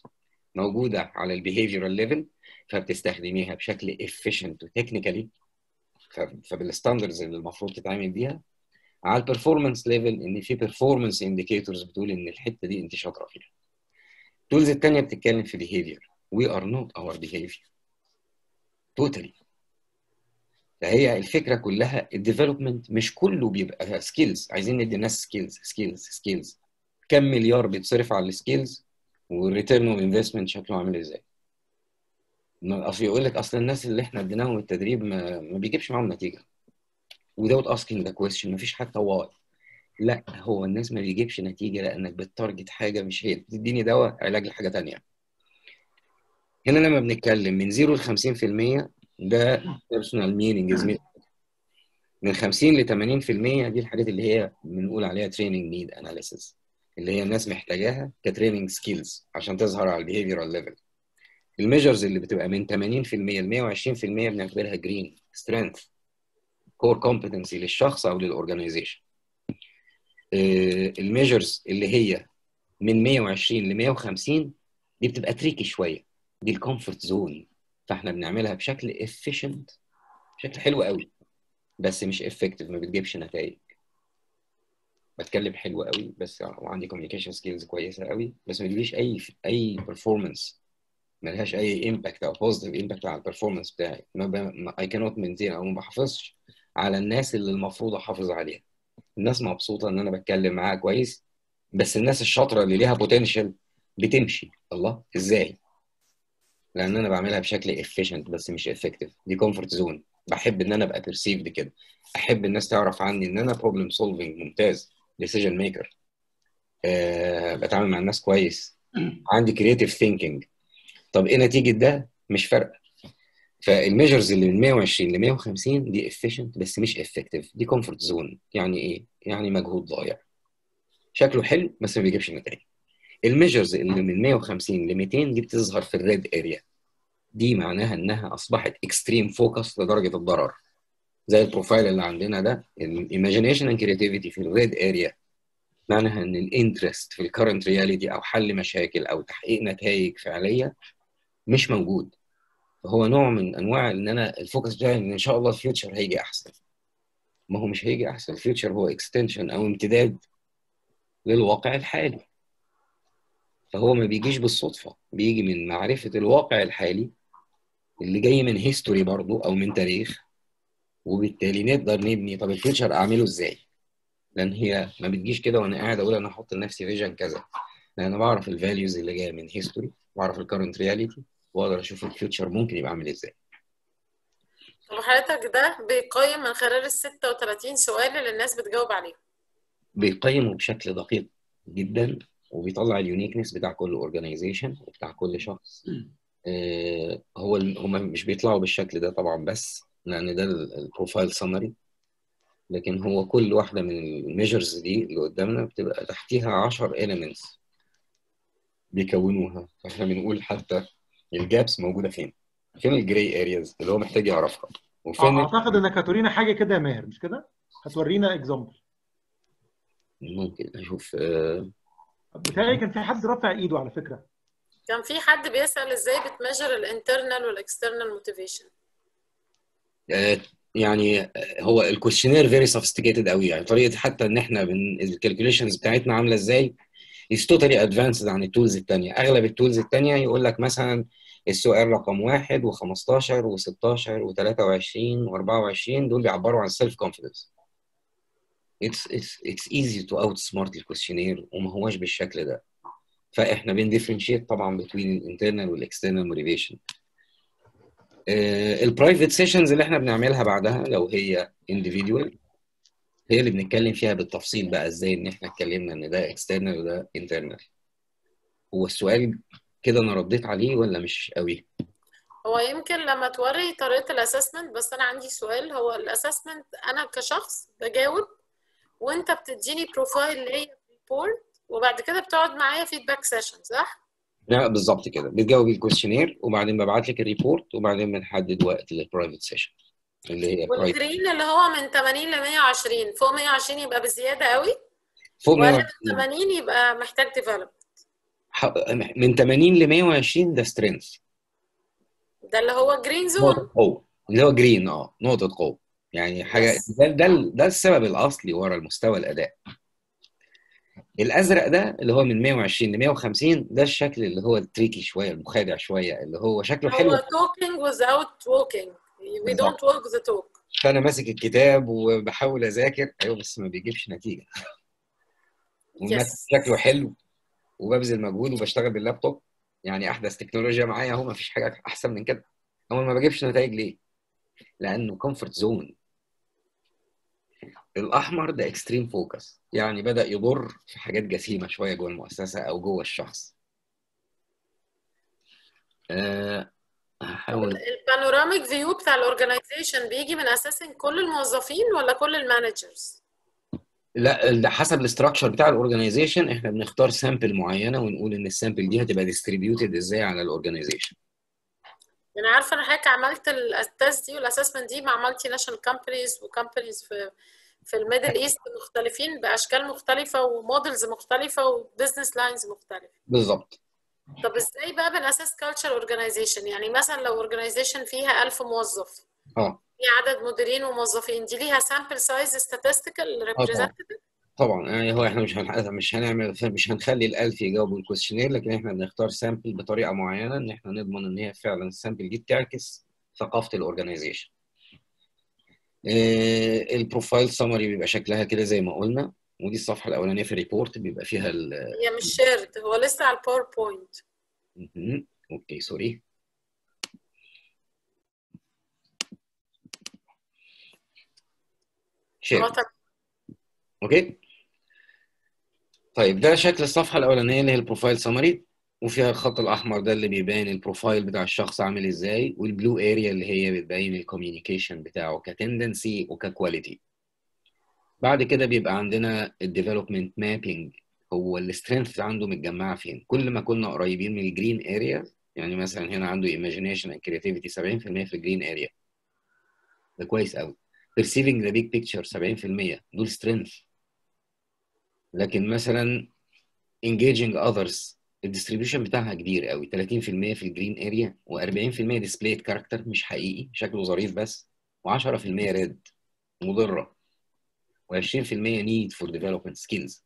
موجودة على ال behavioral level فبتستخدميها بشكل efficient و technically فبال standards اللي المفروض تتعامل بيها. على ال performance level إن في performance indicators بتقول إن الحتة دي انت شاطرة فيها. ال tools الثانية بتتكلم في behavior. We are not our behavior. Totally. فهي الفكرة كلها ال development مش كله بيبقى skills عايزين ندي الناس skills skills skills كم مليار بيتصرف على ال skills وال return of investment شكله عامل إزاي؟ أصل يقول لك أصل الناس اللي إحنا اديناهم التدريب ما, ما بيجيبش معاهم نتيجة. Without asking the question ما فيش حتى why لا هو الناس ما بيجيبش نتيجة لأنك بت target حاجة مش هي. بتديني دواء علاج لحاجة تانية. هنا لما بنتكلم من 0 ل 50% ده is made. من 50 ل 80% دي الحاجات اللي هي بنقول عليها training need analysis. اللي هي الناس محتاجاها ك training skills عشان تظهر على ال behavioral level ال measures اللي بتبقى من 80% ل 120% بنعتبرها green strength core competency للشخص أو لل organization ال measures اللي هي من 120 ل 150 دي بتبقى tricky شوية. دي ال comfort zone فاحنا بنعملها بشكل efficient بشكل حلو قوي بس مش effective ما بتجيبش نتائج. بتكلم حلو قوي بس وعندي communication skills كويسة قوي بس ما تجيبليش أي أي performance ملهاش أي impact أو positive impact على ال performance بتاعي. ما اي كانوت مينتين أو ما بحافظش على الناس اللي المفروض أحافظ عليها. الناس مبسوطة إن أنا بتكلم معاها كويس بس الناس الشاطرة اللي ليها potential بتمشي. الله إزاي؟ لأن أنا بعملها بشكل efficient بس مش effective. دي comfort zone بحب إن أنا أبقى perceived كده. أحب الناس تعرف عني إن أنا problem solving ممتاز. Decision maker. أه بتعامل مع الناس كويس. عندي creative thinking طب إيه نتيجة ده؟ مش فارقة. فال measures اللي من 120 ل 150 دي efficient بس مش effective. دي comfort zone يعني إيه؟ يعني مجهود ضايع. شكله حلو بس ما بيجيبش نتائج. ال measures اللي من 150 ل 200 دي بتظهر في ال red area دي معناها إنها أصبحت extreme focus لدرجة الضرر. زي ال profile اللي عندنا ده ال imagination and creativity في ال red area معناها إن ال interest في ال current reality أو حل مشاكل أو تحقيق نتائج فعلية مش موجود. فهو نوع من أنواع إن أنا ال focus بتاعي إن إن شاء الله ال future هيجي أحسن. ما هو مش هيجي أحسن. ال future هو extension أو امتداد للواقع الحالي. فهو ما بيجيش بالصدفة. بيجي من معرفة الواقع الحالي اللي جاي من history برضه أو من تاريخ. وبالتالي نقدر نبني طب ال future أعمله إزاي؟ لأن هي ما بتجيش كده وأنا قاعد أقول أنا أحط لنفسي vision كذا. لأن أنا بعرف ال values اللي جاية من history بعرف ال current reality وأقدر أشوف ال future ممكن يبقى عامل إزاي. طب حضرتك ده بيقيم من خلال ال 36 سؤال اللي الناس بتجاوب عليهم بيقيمه بشكل دقيق جدا وبيطلع ال uniqueness بتاع كل organization وبتاع كل شخص. آه، هو هم مش بيطلعوا بالشكل ده طبعا بس. لأن ده ال profile summary لكن هو كل واحدة من ال measures دي اللي قدامنا بتبقى تحتيها 10 elements بيكونوها. فاحنا بنقول حتى ال gaps موجودة فين؟ فين ال gray areas اللي هو محتاج يعرفها؟ وفين أعتقد إنك هتورينا حاجة كده يا ماهر مش كده؟ هتورينا example ممكن أشوف آه، بتهيألي كان في حد رافع إيده على فكرة. كان في حد بيسأل إزاي بت measure ال internal وال external motivation يعني هو ال questionnaire very sophisticated قوي يعني طريقة حتى إن إحنا ال calculations بتاعتنا عاملة إزاي is totally advanced عن ال tools الثانية أغلب ال tools الثانية يقول لك مثلا السؤال رقم واحد و15 و16 و23 و24 دول بيعبروا عن ال self confidence it's it's it's easy to outsmart ال questionnaire وما هوش بالشكل ده. فإحنا بن differentiate طبعا between ال internal وال external motivation ال private sessions اللي إحنا بنعملها بعدها لو هي individual هي اللي بنتكلم فيها بالتفصيل بقى إزاي ان إحنا اتكلمنا ان ده external وده internal هو السؤال كده أنا رديت عليه ولا مش قوي؟ هو يمكن لما توري طريقة ال assessment بس أنا عندي سؤال. هو ال assessment أنا كشخص بجاوب وأنت بتديني profile ليا report وبعد كده بتقعد معايا feedback session صح؟ لا بالظبط كده. بتجاوب ال questionnaire وبعدين ببعت لك ال report وبعدين بنحدد وقت لل private session اللي هي private وال green اللي هو من 80 ل 120 فوق 120 يبقى بزيادة قوي؟ فوق ولا 120 من 80 يبقى محتاج develop ح- من 80 ل 120 ده strength ده اللي هو green zone نقطة قوة. اللي هو green آه نقطة قوة. يعني حاجة Yes. ده ده ده السبب الأصلي ورا المستوى الأداء. الأزرق ده اللي هو من 120 ل 150 ده الشكل اللي هو التريكي شوية المخادع شوية اللي هو شكله حلو. هو talking without walking. We don't walk the talk. فأنا ماسك الكتاب وبحاول أذاكر. أيوه بس ما بيجيبش وماسك Yes. شكله حلو وببذل مجهود وبشتغل باللابتوب. يعني أحدث تكنولوجيا معايا أهو ما فيش حاجة أحسن من كده. أول ما بجيبش نتائج ليه؟ لأنه comfort zone الأحمر ده extreme focus يعني بدأ يضر في حاجات جسيمة شوية جوه المؤسسة أو جوه الشخص. أه هحاول. ال panoramic view بتاع ال organization بيجي من أساسا كل الموظفين ولا كل ال managers لا حسب ال structure بتاع ال organization إحنا بنختار sample معينة ونقول إن ال sample دي هتبقى distributed إزاي على ال organization أنا عارفة إن حضرتك عملت ال test دي وال assessment دي مع multinational companies و companies في في ال Middle East مختلفين بأشكال مختلفة و models مختلفة و business lines مختلفة. بالظبط. طب إزاي بقى بنأسس culture organization يعني مثلا لو organization فيها 1000 موظف آه. في عدد مديرين وموظفين دي ليها sample size statistical representative طبعا. يعني هو إحنا مش هن... مش هنعمل مش هنخلي الألف يجاوبوا ال questionnaire لكن إحنا بنختار sample بطريقة معينة إن إحنا نضمن إن هي فعلا ال sample دي بتعكس ثقافة ال organization. آه ال profile summary بيبقى شكلها كده زي ما قلنا ودي الصفحة الأولانية في ال report بيبقى فيها ال هي مش shared هو لسه على ال PowerPoint. okay sorry share طب okay. طيب ده شكل الصفحة الأولانية اللي هي ال profile summary وفيها الخط الأحمر ده اللي بيبين ال profile بتاع الشخص عامل إزاي وال blue area اللي هي بتبين ال communication بتاعه ك tendency وك quality بعد كده بيبقى عندنا ال development mapping هو ال strength عنده متجمعة فين؟ كل ما كنا قريبين من ال green area يعني مثلا هنا عنده imagination and creativity 70% في ال green area ده كويس قوي perceiving the big picture 70% دول strength. لكن مثلا engaging others ال distribution بتاعها كبير قوي. 30% في ال green area و40% displayed character مش حقيقي شكله ظريف بس. و10% red مضرة. و20% need for development skills.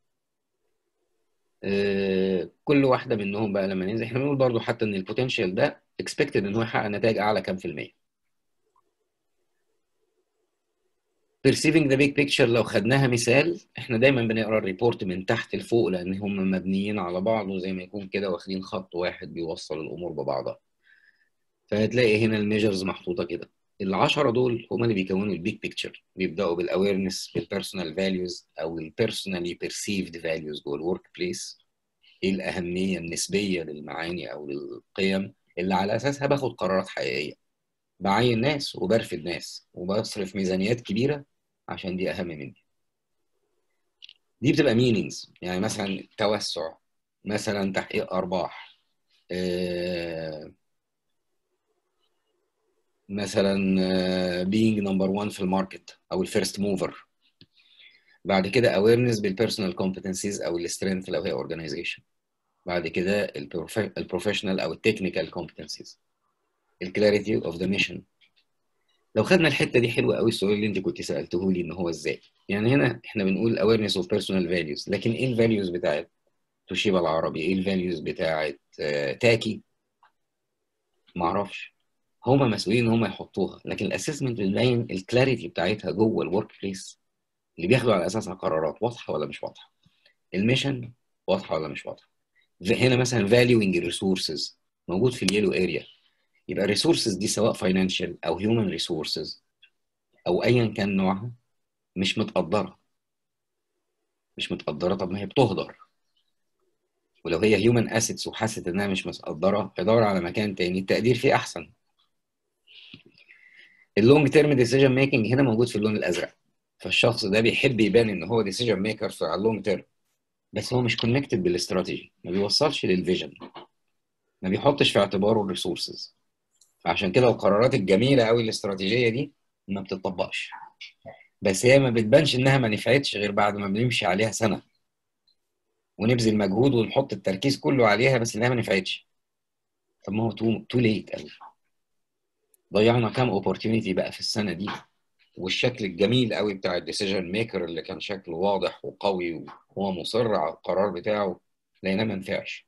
آه، كل واحدة منهم بقى لما ننزل إحنا بنقول برضو حتى إن ال potential ده expected إن هو يحقق نتائج أعلى كام في المية. Perceiving the big picture. لو خدناها مثال إحنا دايما بنقرأ ال report من تحت لفوق لأن هم مبنيين على بعض وزي ما يكون كده واخدين خط واحد بيوصل الأمور ببعضها. فهتلاقي هنا ال measures محطوطة كده. العشرة دول هم اللي بيكونوا ال big picture بيبدأوا بال awareness بال personal values أو ال personally perceived values جوه ال workplace إيه الأهمية النسبية للمعاني أو للقيم اللي على أساسها باخد قرارات حقيقية. بعين ناس وب fade ناس وبصرف ميزانيات كبيرة عشان دي أهم مني. دي بتبقى meanings يعني مثلا توسع مثلا تحقيق أرباح آه، مثلا being number one في ال market أو ال first mover بعد كده awareness بالبيرسونال competencies أو ال strength لو هي organization. بعد كده ال professional أو ال technical competencies. ال clarity of the mission لو خدنا الحتة دي حلوة قوي السؤال اللي انت كنت سألته لي إن هو إزاي؟ يعني هنا إحنا بنقول awareness of personal values لكن إيه ال values بتاعت توشيبا العربي؟ إيه ال values بتاعت آه، تاكي؟ معرفش. هما مسؤولين إن هما يحطوها لكن ال assessment بتبين ال clarity بتاعتها جوه ال workplace اللي بياخدوا على أساسها قرارات واضحة ولا مش واضحة؟ ال mission واضحة ولا مش واضحة؟ هنا مثلا valuing resources موجود في ال yellow area يبقى ال resources دي سواء financial أو human resources أو ايا كان نوعها مش متقدرة. مش متقدرة. طب ما هي بتهدر. ولو هي human assets وحست إنها مش متقدرة هيدور على مكان تاني. التقدير فيه أحسن. ال long term decision making هنا موجود في اللون الأزرق. فالشخص ده بيحب يبان إن هو decision maker في ال long term بس هو مش connected بال strategy ما بيوصلش لل vision ما بيحطش في اعتباره ال resources فعشان كده القرارات الجميلة قوي الاستراتيجية دي ما بتطبقش بس هي ما بتبانش إنها ما نفعتش غير بعد ما بنمشي عليها سنة. ونبذل مجهود ونحط التركيز كله عليها بس إنها ما نفعتش. طب ما هو too late قوي. ضيعنا كام opportunity بقى في السنة دي؟ والشكل الجميل قوي بتاع ال decision maker اللي كان شكله واضح وقوي وهو مصر على القرار بتاعه لقيناه ما نفعش.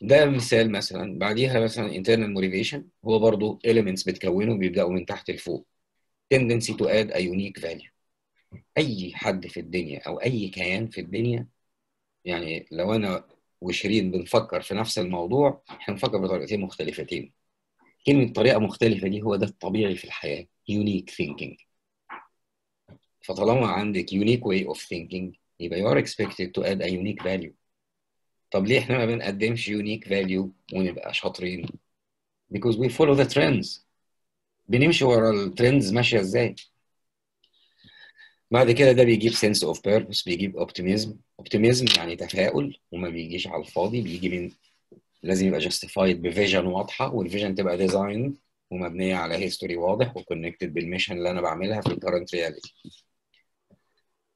ده مثال مثلا. بعديها مثلا internal motivation هو برضو elements بتكونه بيبدأوا من تحت لفوق. tendency to add a unique value. أي حد في الدنيا أو أي كيان في الدنيا يعني لو أنا وشيرين بنفكر في نفس الموضوع إحنا بنفكر بطريقتين مختلفتين. كلمة طريقة مختلفة دي هو ده الطبيعي في الحياة unique thinking. فطالما عندك unique way of thinking يبقى you are expected to add a unique value. طب ليه إحنا ما بنقدمش unique value ونبقى شاطرين؟ Because we follow the trends. بنمشي ورا الترندز ماشية إزاي؟ بعد كده ده بيجيب sense of purpose بيجيب optimism. Optimism يعني تفاؤل وما بيجيش على الفاضي بيجي من لازم يبقى justified ب vision واضحة وال vision تبقى design ومبنية على history واضح و connected بال mission اللي أنا بعملها في ال current reality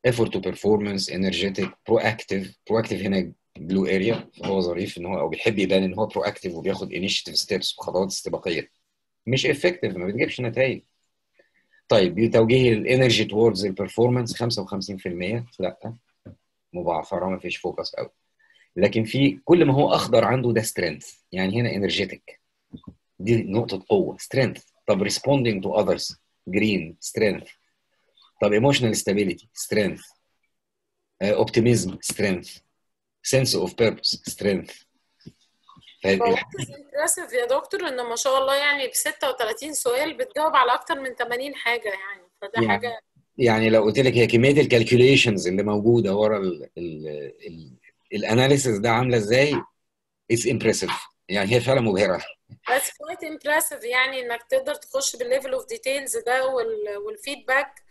effort to performance energetic proactive. Proactive هنا blue area فهو ظريف إن هو أو بيحب يبان إن هو proactive وبياخد initiative steps وخطوات استباقية. مش effective ما بتجيبش نتائج. طيب توجيه ال energy towards ال performance 55% لا مبعثره ما فيش focus قوي لكن في كل ما هو أخضر عنده ده strength يعني هنا energetic دي نقطة قوة strength طب responding to others green strength طب emotional stability strength optimism strength sense of purpose strength impressive يا دكتور إن ما شاء الله يعني ب 36 سؤال بتجاوب على أكتر من 80 حاجة يعني فده يعني حاجة يعني لو قلت لك هي كمية ال calculations اللي موجودة ورا ال ال ال analysis ده عاملة إزاي؟ it's impressive يعني هي فعلا مبهرة. بس quite impressive يعني إنك تقدر تخش بال level of details ده وال- وال feedback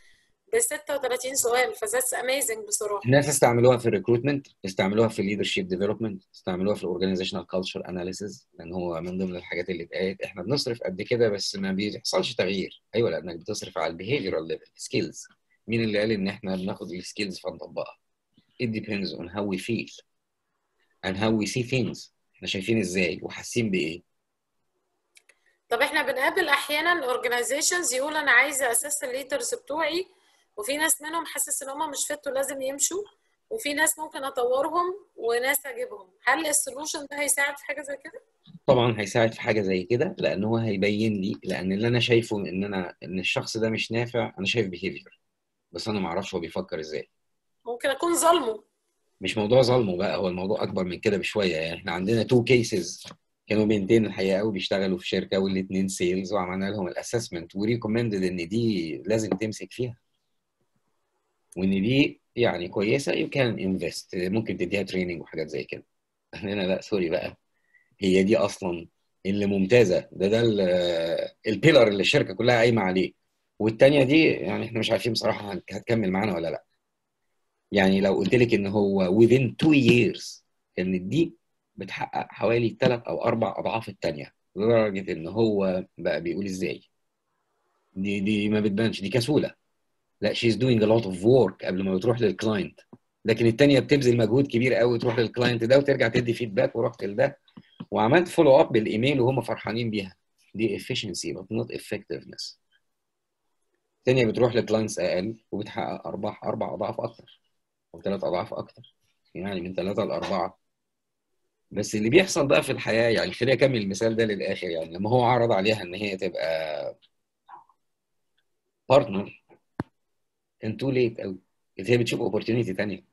ب 36 سؤال ف that's amazing بصراحة. الناس استعملوها في ال recruitment استعملوها في ال leadership development استعملوها في ال organizational culture analysis لأن هو من ضمن الحاجات اللي اتقالت إحنا بنصرف قد كده بس ما بيحصلش تغيير. أيوه لأنك بتصرف على ال behavioral level skills مين اللي قال إن إحنا بناخد ال skills فنطبقها؟ It depends on how we feel and how we see things. إحنا شايفين إزاي وحاسين بإيه؟ طب إحنا بنقابل أحيانا organizations يقول أنا عايزة أساس ال leaders بتوعي وفي ناس منهم حاسس إن هم مش fit ولازم يمشوا وفي ناس ممكن أطورهم وناس اجيبهم هل ال solution ده هيساعد في حاجة زي كده؟ طبعا هيساعد في حاجة زي كده لأن هو هيبين لي لأن اللي أنا شايفه إن أنا إن الشخص ده مش نافع أنا شايف behavior بس أنا ما أعرفش هو بيفكر إزاي. ممكن أكون ظالمه. مش موضوع ظلمه بقى هو الموضوع أكبر من كده بشوية. يعني إحنا عندنا two cases كانوا بنتين الحقيقة قوي بيشتغلوا في شركة والاثنين sales وعملنا لهم ال assessment و recommended إن دي لازم تمسك فيها. وإن دي يعني كويسة you can invest ممكن تديها training وحاجات زي كده. إحنا هنا لا sorry بقى. هي دي أصلا اللي ممتازة. ده ده ال pillar اللي الشركة كلها قايمة عليه. والتانية دي يعني إحنا مش عارفين بصراحة هتكمل معانا ولا لأ. يعني لو قلت لك إن هو within two years إن دي بتحقق حوالي ثلاث أو أربع أضعاف الثانية لدرجة إن هو بقى بيقول إزاي؟ دي دي ما بتبانش. دي كسولة. لا she's doing a lot of work قبل ما بتروح لل client لكن الثانية بتبذل مجهود كبير قوي تروح لل client ده وترجع تدي feedback ورحت لده وعملت follow up بال email وهم فرحانين بيها. دي efficiency but not effectiveness. الثانية بتروح ل clients أقل وبتحقق أرباح أربع أضعاف أكتر أو ثلاث أضعاف أكتر. يعني من ثلاثة لأربعة. بس اللي بيحصل بقى في الحياة يعني خليني أكمل المثال ده للآخر يعني. لما هو عرض عليها إن هي تبقى partner كان too late قوي هي بتشوف opportunity ثانية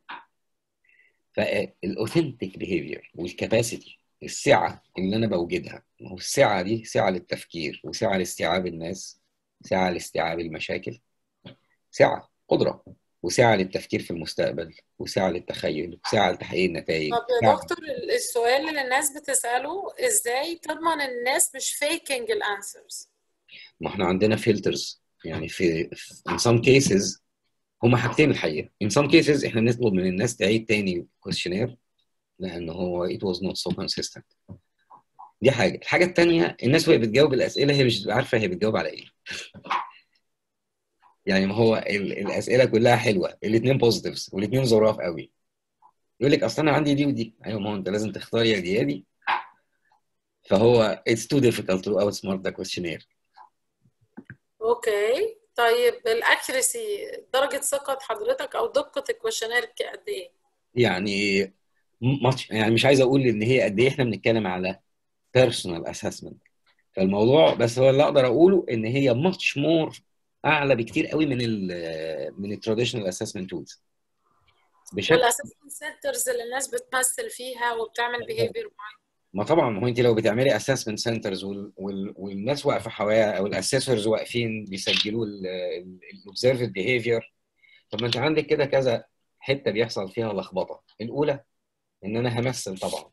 فال authentic behavior وال capacity السعة اللي أنا بوجدها. ما هو السعة دي سعة للتفكير وسعة لاستيعاب الناس سعة لاستيعاب المشاكل. سعة قدرة. وسعة للتفكير في المستقبل. وسعة للتخيل. وسعة لتحقيق النتائج. طب يا دكتور السؤال اللي الناس بتسأله إزاي تضمن الناس مش faking ال answers ما إحنا عندنا filters يعني في in some cases هما حاجتين الحقيقة. In some cases إحنا نطلب من الناس تعيد تاني questionnaire لأن هو it was not so consistent. دي حاجة. الحاجة الثانية الناس وهي بتجاوب الأسئلة هي مش عارفة هي بتجاوب على إيه. يعني ما هو ال- الأسئلة كلها حلوة. الاثنين positives والاثنين ظراف قوي. يقول لك أصل أنا عندي دي ودي. أيوه ما هو أنت لازم تختار يا دي يا دي. فهو it's too difficult to outsmart the questionnaire. okay طيب ال accuracy درجة ثقة حضرتك أو دقة ال questionnaire قد إيه؟ يعني much يعني مش عايز أقول إن هي قد إيه إحنا بنتكلم على personal assessment فالموضوع بس هو اللي أقدر أقوله إن هي much more أعلى بكتير قوي من ال من ال traditional assessment tools بشكل وال assessment centers اللي الناس بتمثل فيها وبتعمل behavior معين ما طبعا ما هو انت لو بتعملي assessment centers والناس واقفة حواليها أو ال assessors واقفين بيسجلوا ال observed behavior طب ما انت عندك كده كذا حتة بيحصل فيها لخبطة. الأولى إن أنا همثل طبعا.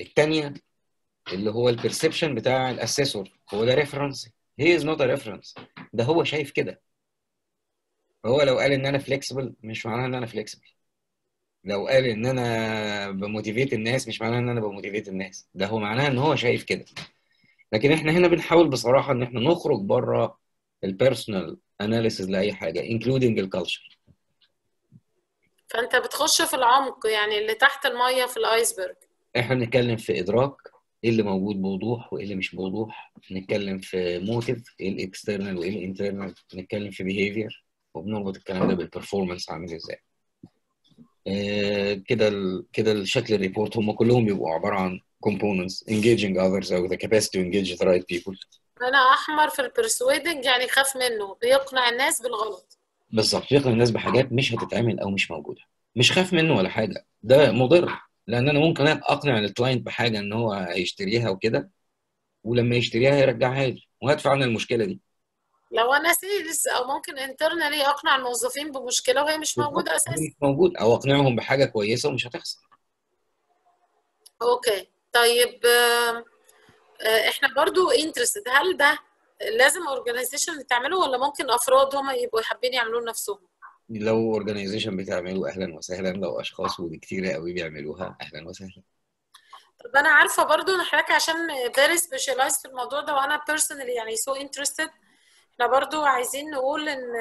الثانية اللي هو ال perception بتاع ال assessor هو ده reference he is not reference ده هو شايف كده. هو لو قال إن أنا flexible مش معناها إن أنا flexible لو قال إن أنا ب motivate الناس مش معناها إن أنا ب motivate الناس. ده هو معناها إن هو شايف كده. لكن إحنا هنا بنحاول بصراحة إن إحنا نخرج بره ال personal analysis لأي حاجة including ال culture فأنت بتخش في العمق يعني اللي تحت المية في ال iceberg. إحنا بنتكلم في إدراك إيه اللي موجود بوضوح وإيه اللي مش بوضوح. نتكلم في motive إيه ال external وإيه ال internal نتكلم في behavior وبنربط الكلام ده بال performance عامل إزاي. آه، كده ال- كده الشكل ال report هم كلهم بيبقوا عبارة عن components engaging others أو the capacity to engage the right people. هنا أحمر في ال persuading يعني خاف منه بيقنع الناس بالغلط. بالظبط يقنع الناس بحاجات مش هتتعمل أو مش موجودة. مش خاف منه ولا حاجة. ده مضر لأن أنا ممكن أقنع ال client بحاجة إن هو هيشتريها وكده ولما يشتريها هيرجعها لي وهدفع عنها المشكلة دي. لو أنا sales أو ممكن internally أقنع الموظفين بمشكلة وهي مش موجودة أساسا. مش موجود أو أقنعهم بحاجة كويسة ومش هتخسر okay. طيب آه، إحنا برضو interested هل ده لازم organization اللي تعمله ولا ممكن أفراد هم يبقوا حابين يعملوه لنفسهم؟ لو organization بتعمله أهلا وسهلا. لو أشخاص ودي كتير قوي بيعملوها أهلا وسهلا. طب أنا عارفة برضو إن حضرتك عشان very specialized في الموضوع ده وأنا personally يعني so interested إحنا برضو عايزين نقول إن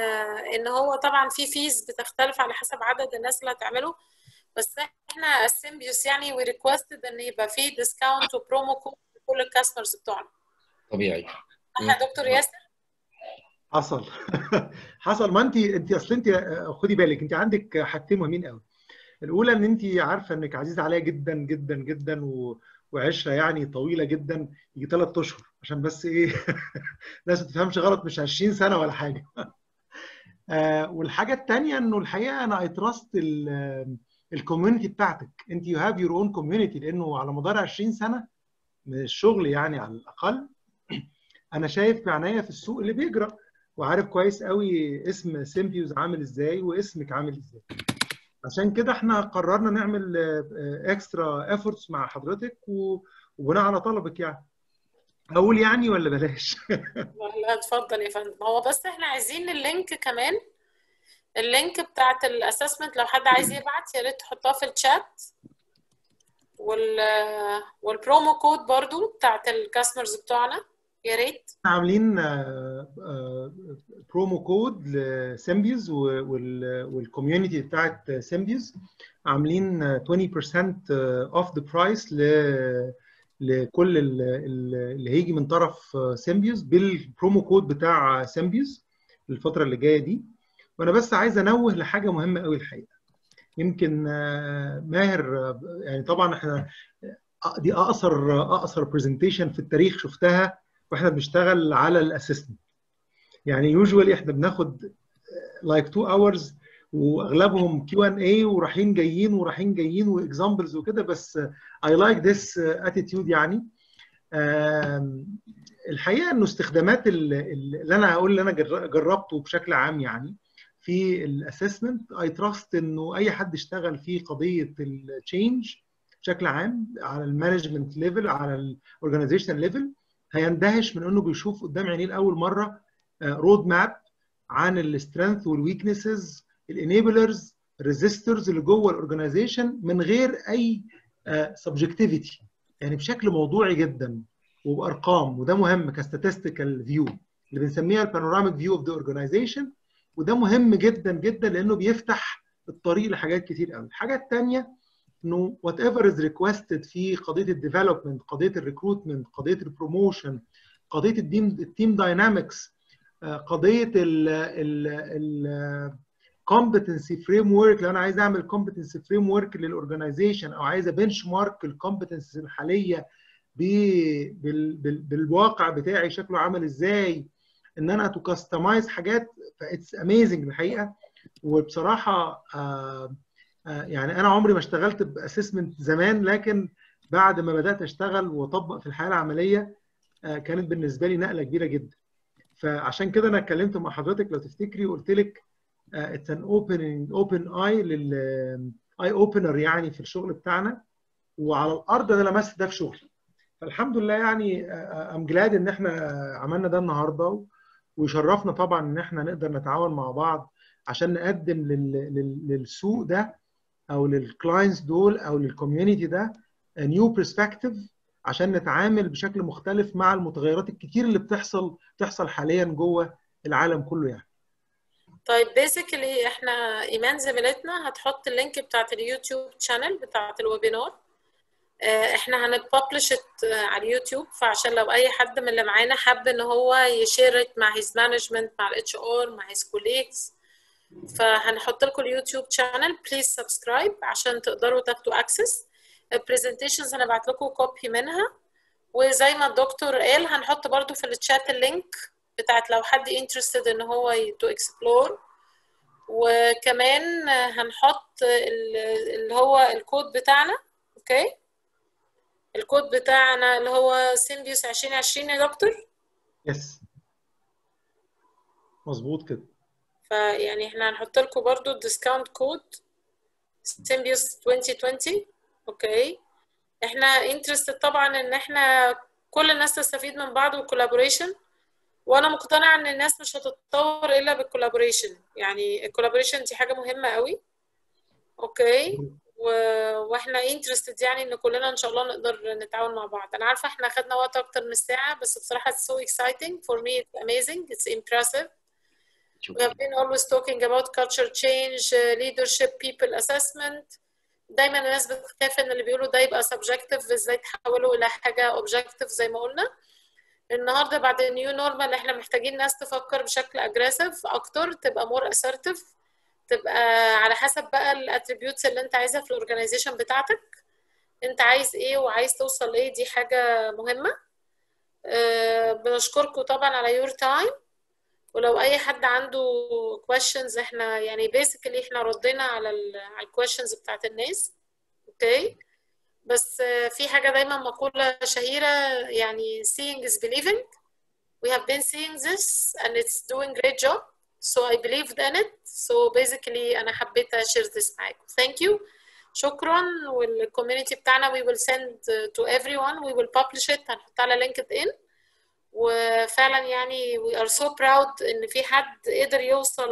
إن هو طبعا في fees بتختلف على حسب عدد الناس اللي هتعمله بس إحنا السيمبيوس يعني we requested إن يبقى في discount و promo code لكل ال customers بتوعنا. طبيعي. صح يا دكتور ياسر؟ حصل. حصل. ما انت انت أصل انت خدي بالك انت عندك حاجتين مهمين قوي. الأولى إن انت عارفة إنك عزيزة عليا جدا جدا جدا و... وعشرة يعني طويلة جدا يجي ثلاث أشهر. عشان بس إيه؟ الناس ما تفهمش غلط مش 20 سنة ولا حاجة. آه والحاجة الثانية إنه الحقيقة أنا I trust ال community بتاعتك. أنت you have your own community لأنه على مدار 20 سنة من الشغل يعني على الأقل أنا شايف بعناية في السوق اللي بيجرى. وعارف كويس قوي اسم سيمبيوز عامل إزاي واسمك عامل إزاي. عشان كده إحنا قررنا نعمل extra efforts مع حضرتك وبناء على طلبك يعني. أقول يعني ولا بلاش؟ لا اتفضل يا فندم. هو بس إحنا عايزين ال link كمان. ال link بتاعت ال assessment لو حد عايز يبعت يا ريت تحطها في الشات وال وال promo code برضو بتاعت ال customers بتوعنا. يا ريت. عاملين آه، آه، promo code لسيمبيوز وال community بتاعت سيمبيوز عاملين آه، 20% of the price لكل ال- ال- اللي هيجي من طرف سيمبيوز بال promo code بتاع سيمبيوز الفترة اللي جاية دي. وأنا بس عايز أنوه لحاجة مهمة قوي الحقيقة. يمكن آه، ماهر آه، يعني طبعا إحنا آه، دي أقصر أقصر presentation في التاريخ شفتها وإحنا بنشتغل على ال assessment يعني usually إحنا بناخد like 2 hours واغلبهم Q and A ورايحين جايين ورايحين جايين و examples وكده بس I like this attitude يعني. الحقيقة إنه استخدامات ال- ال- اللي أنا هقول اللي أنا جر- جربته بشكل عام يعني في ال assessment I trust إنه أي حد اشتغل في قضية ال change بشكل عام على ال management level على ال organization level هيندهش من إنه بيشوف قدام عينيه لأول مرة road map عن السترينث والويكنسز الانيبلرز الريزيسترز اللي جوه ال organization من غير أي subjectivity يعني بشكل موضوعي جدا وبأرقام وده مهم ك statistical view اللي بنسميها ال panoramic view of the organization وده مهم جدا جدا لأنه بيفتح الطريق لحاجات كتير قوي. الحاجة الثانية إنه whatever is requested في قضية ال development قضية ال recruitment قضية ال promotion قضية ال team dynamics قضية ال ال ال competency framework لو أنا عايز أعمل framework لل organization أو عايز benchmark ال competency الحاليه بالواقع بتاعي شكله عامل إزاي إن أنا to customize حاجات ف it's amazing الحقيقة. وبصراحة آه آه يعني أنا عمري ما اشتغلت ب assessment زمان لكن بعد ما بدأت أشتغل وأطبق في الحياة العملية آه كانت بالنسبة لي نقلة كبيرة جدا. فعشان كده أنا اتكلمت مع حضرتك لو تفتكري وقلت لك it's an open open eye لل eye opener يعني في الشغل بتاعنا وعلى الأرض أنا لمست ده في شغلي. فالحمد لله يعني I'm glad إن إحنا عملنا ده النهارده ويشرفنا طبعا إن إحنا نقدر نتعاون مع بعض عشان نقدم لل... لل... للسوق ده أو لل clients دول أو لل community ده new perspective عشان نتعامل بشكل مختلف مع المتغيرات الكتير اللي بتحصل بتحصل حاليا جوه العالم كله يعني. طيب basically إحنا إيمان زميلتنا هتحط ال link بتاعت ال YouTube channel بتاعت ال webinar. آه، إحنا هن publish على اليوتيوب. فعشان لو أي حد من اللي معانا حب إن هو ي share it مع his management مع ال HR مع his colleagues فهنحط لكم ال YouTube channel please subscribe عشان تقدروا تاخدوا access ال presentations هنبعت لكم copy منها. وزي ما الدكتور قال هنحط برضو في ال chat ال link بتاعت لو حد interested إن هو to explore وكمان هنحط ال- اللي هو الكود بتاعنا okay ال code بتاعنا اللي هو سيمبيوس 2020 يا دكتور؟ yes مظبوط كده. فيعني إحنا هنحط لكم برضو ال discount code سيمبيوس 2020 okay? إحنا interested طبعا إن إحنا كل الناس تستفيد من بعض وال collaboration وأنا مقتنعة إن الناس مش هتتطور إلا بال collaboration يعني ال collaboration دي حاجة مهمة قوي. okay? و... وإحنا interested يعني إن كلنا إن شاء الله نقدر نتعاون مع بعض. أنا عارفة إحنا خدنا وقت أكتر من ساعة بس بصراحة it's so exciting. For me it's amazing. It's impressive. We have been always talking about culture change, leadership, people assessment. دايما الناس بتخاف إن اللي بيقولوا ده يبقى subjective إزاي تحوله إلى حاجة objective زي ما قلنا. النهارده بعد ال new normal إحنا محتاجين ناس تفكر بشكل aggressive أكتر تبقى more assertive تبقى على حسب بقى ال attributes اللي أنت عايزها في ال organization بتاعتك. أنت عايز إيه وعايز توصل لإيه دي حاجة مهمة. أه بنشكركم طبعا على your time. ولو اي حد عنده questions إحنا يعني basically إحنا ردينا على ال على ال questions بتاعت الناس أوكي بس في حاجة دايما مقولة شهيرة يعني seeing is believing we have been seeing this and it's doing great job so I believed in it so basically أنا حبيت أ share this معاكم thank you شكرا وال community بتاعنا we will send to everyone we will publish it هنحطها على لينكد ان وفعلا يعني we are so proud إن في حد قدر يوصل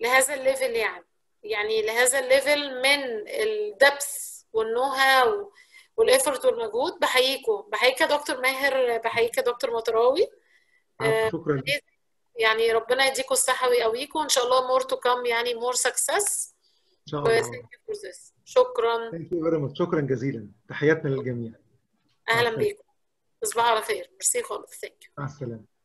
لهذا الليفل يعني. يعني لهذا الليفل من الدبث والنو هاو والافورت والمجهود. بحييكم. بحييك يا دكتور ماهر. بحييك يا دكتور مطراوي. شكرا. يعني ربنا يديكم الصحة ويقويكم. إن شاء الله more to come يعني more success إن شاء الله. شكرا. much شكرا جزيلا. تحياتنا للجميع. أهلا بيكم. تصبحوا على خير. ميرسي خالص thank you مع السلامة.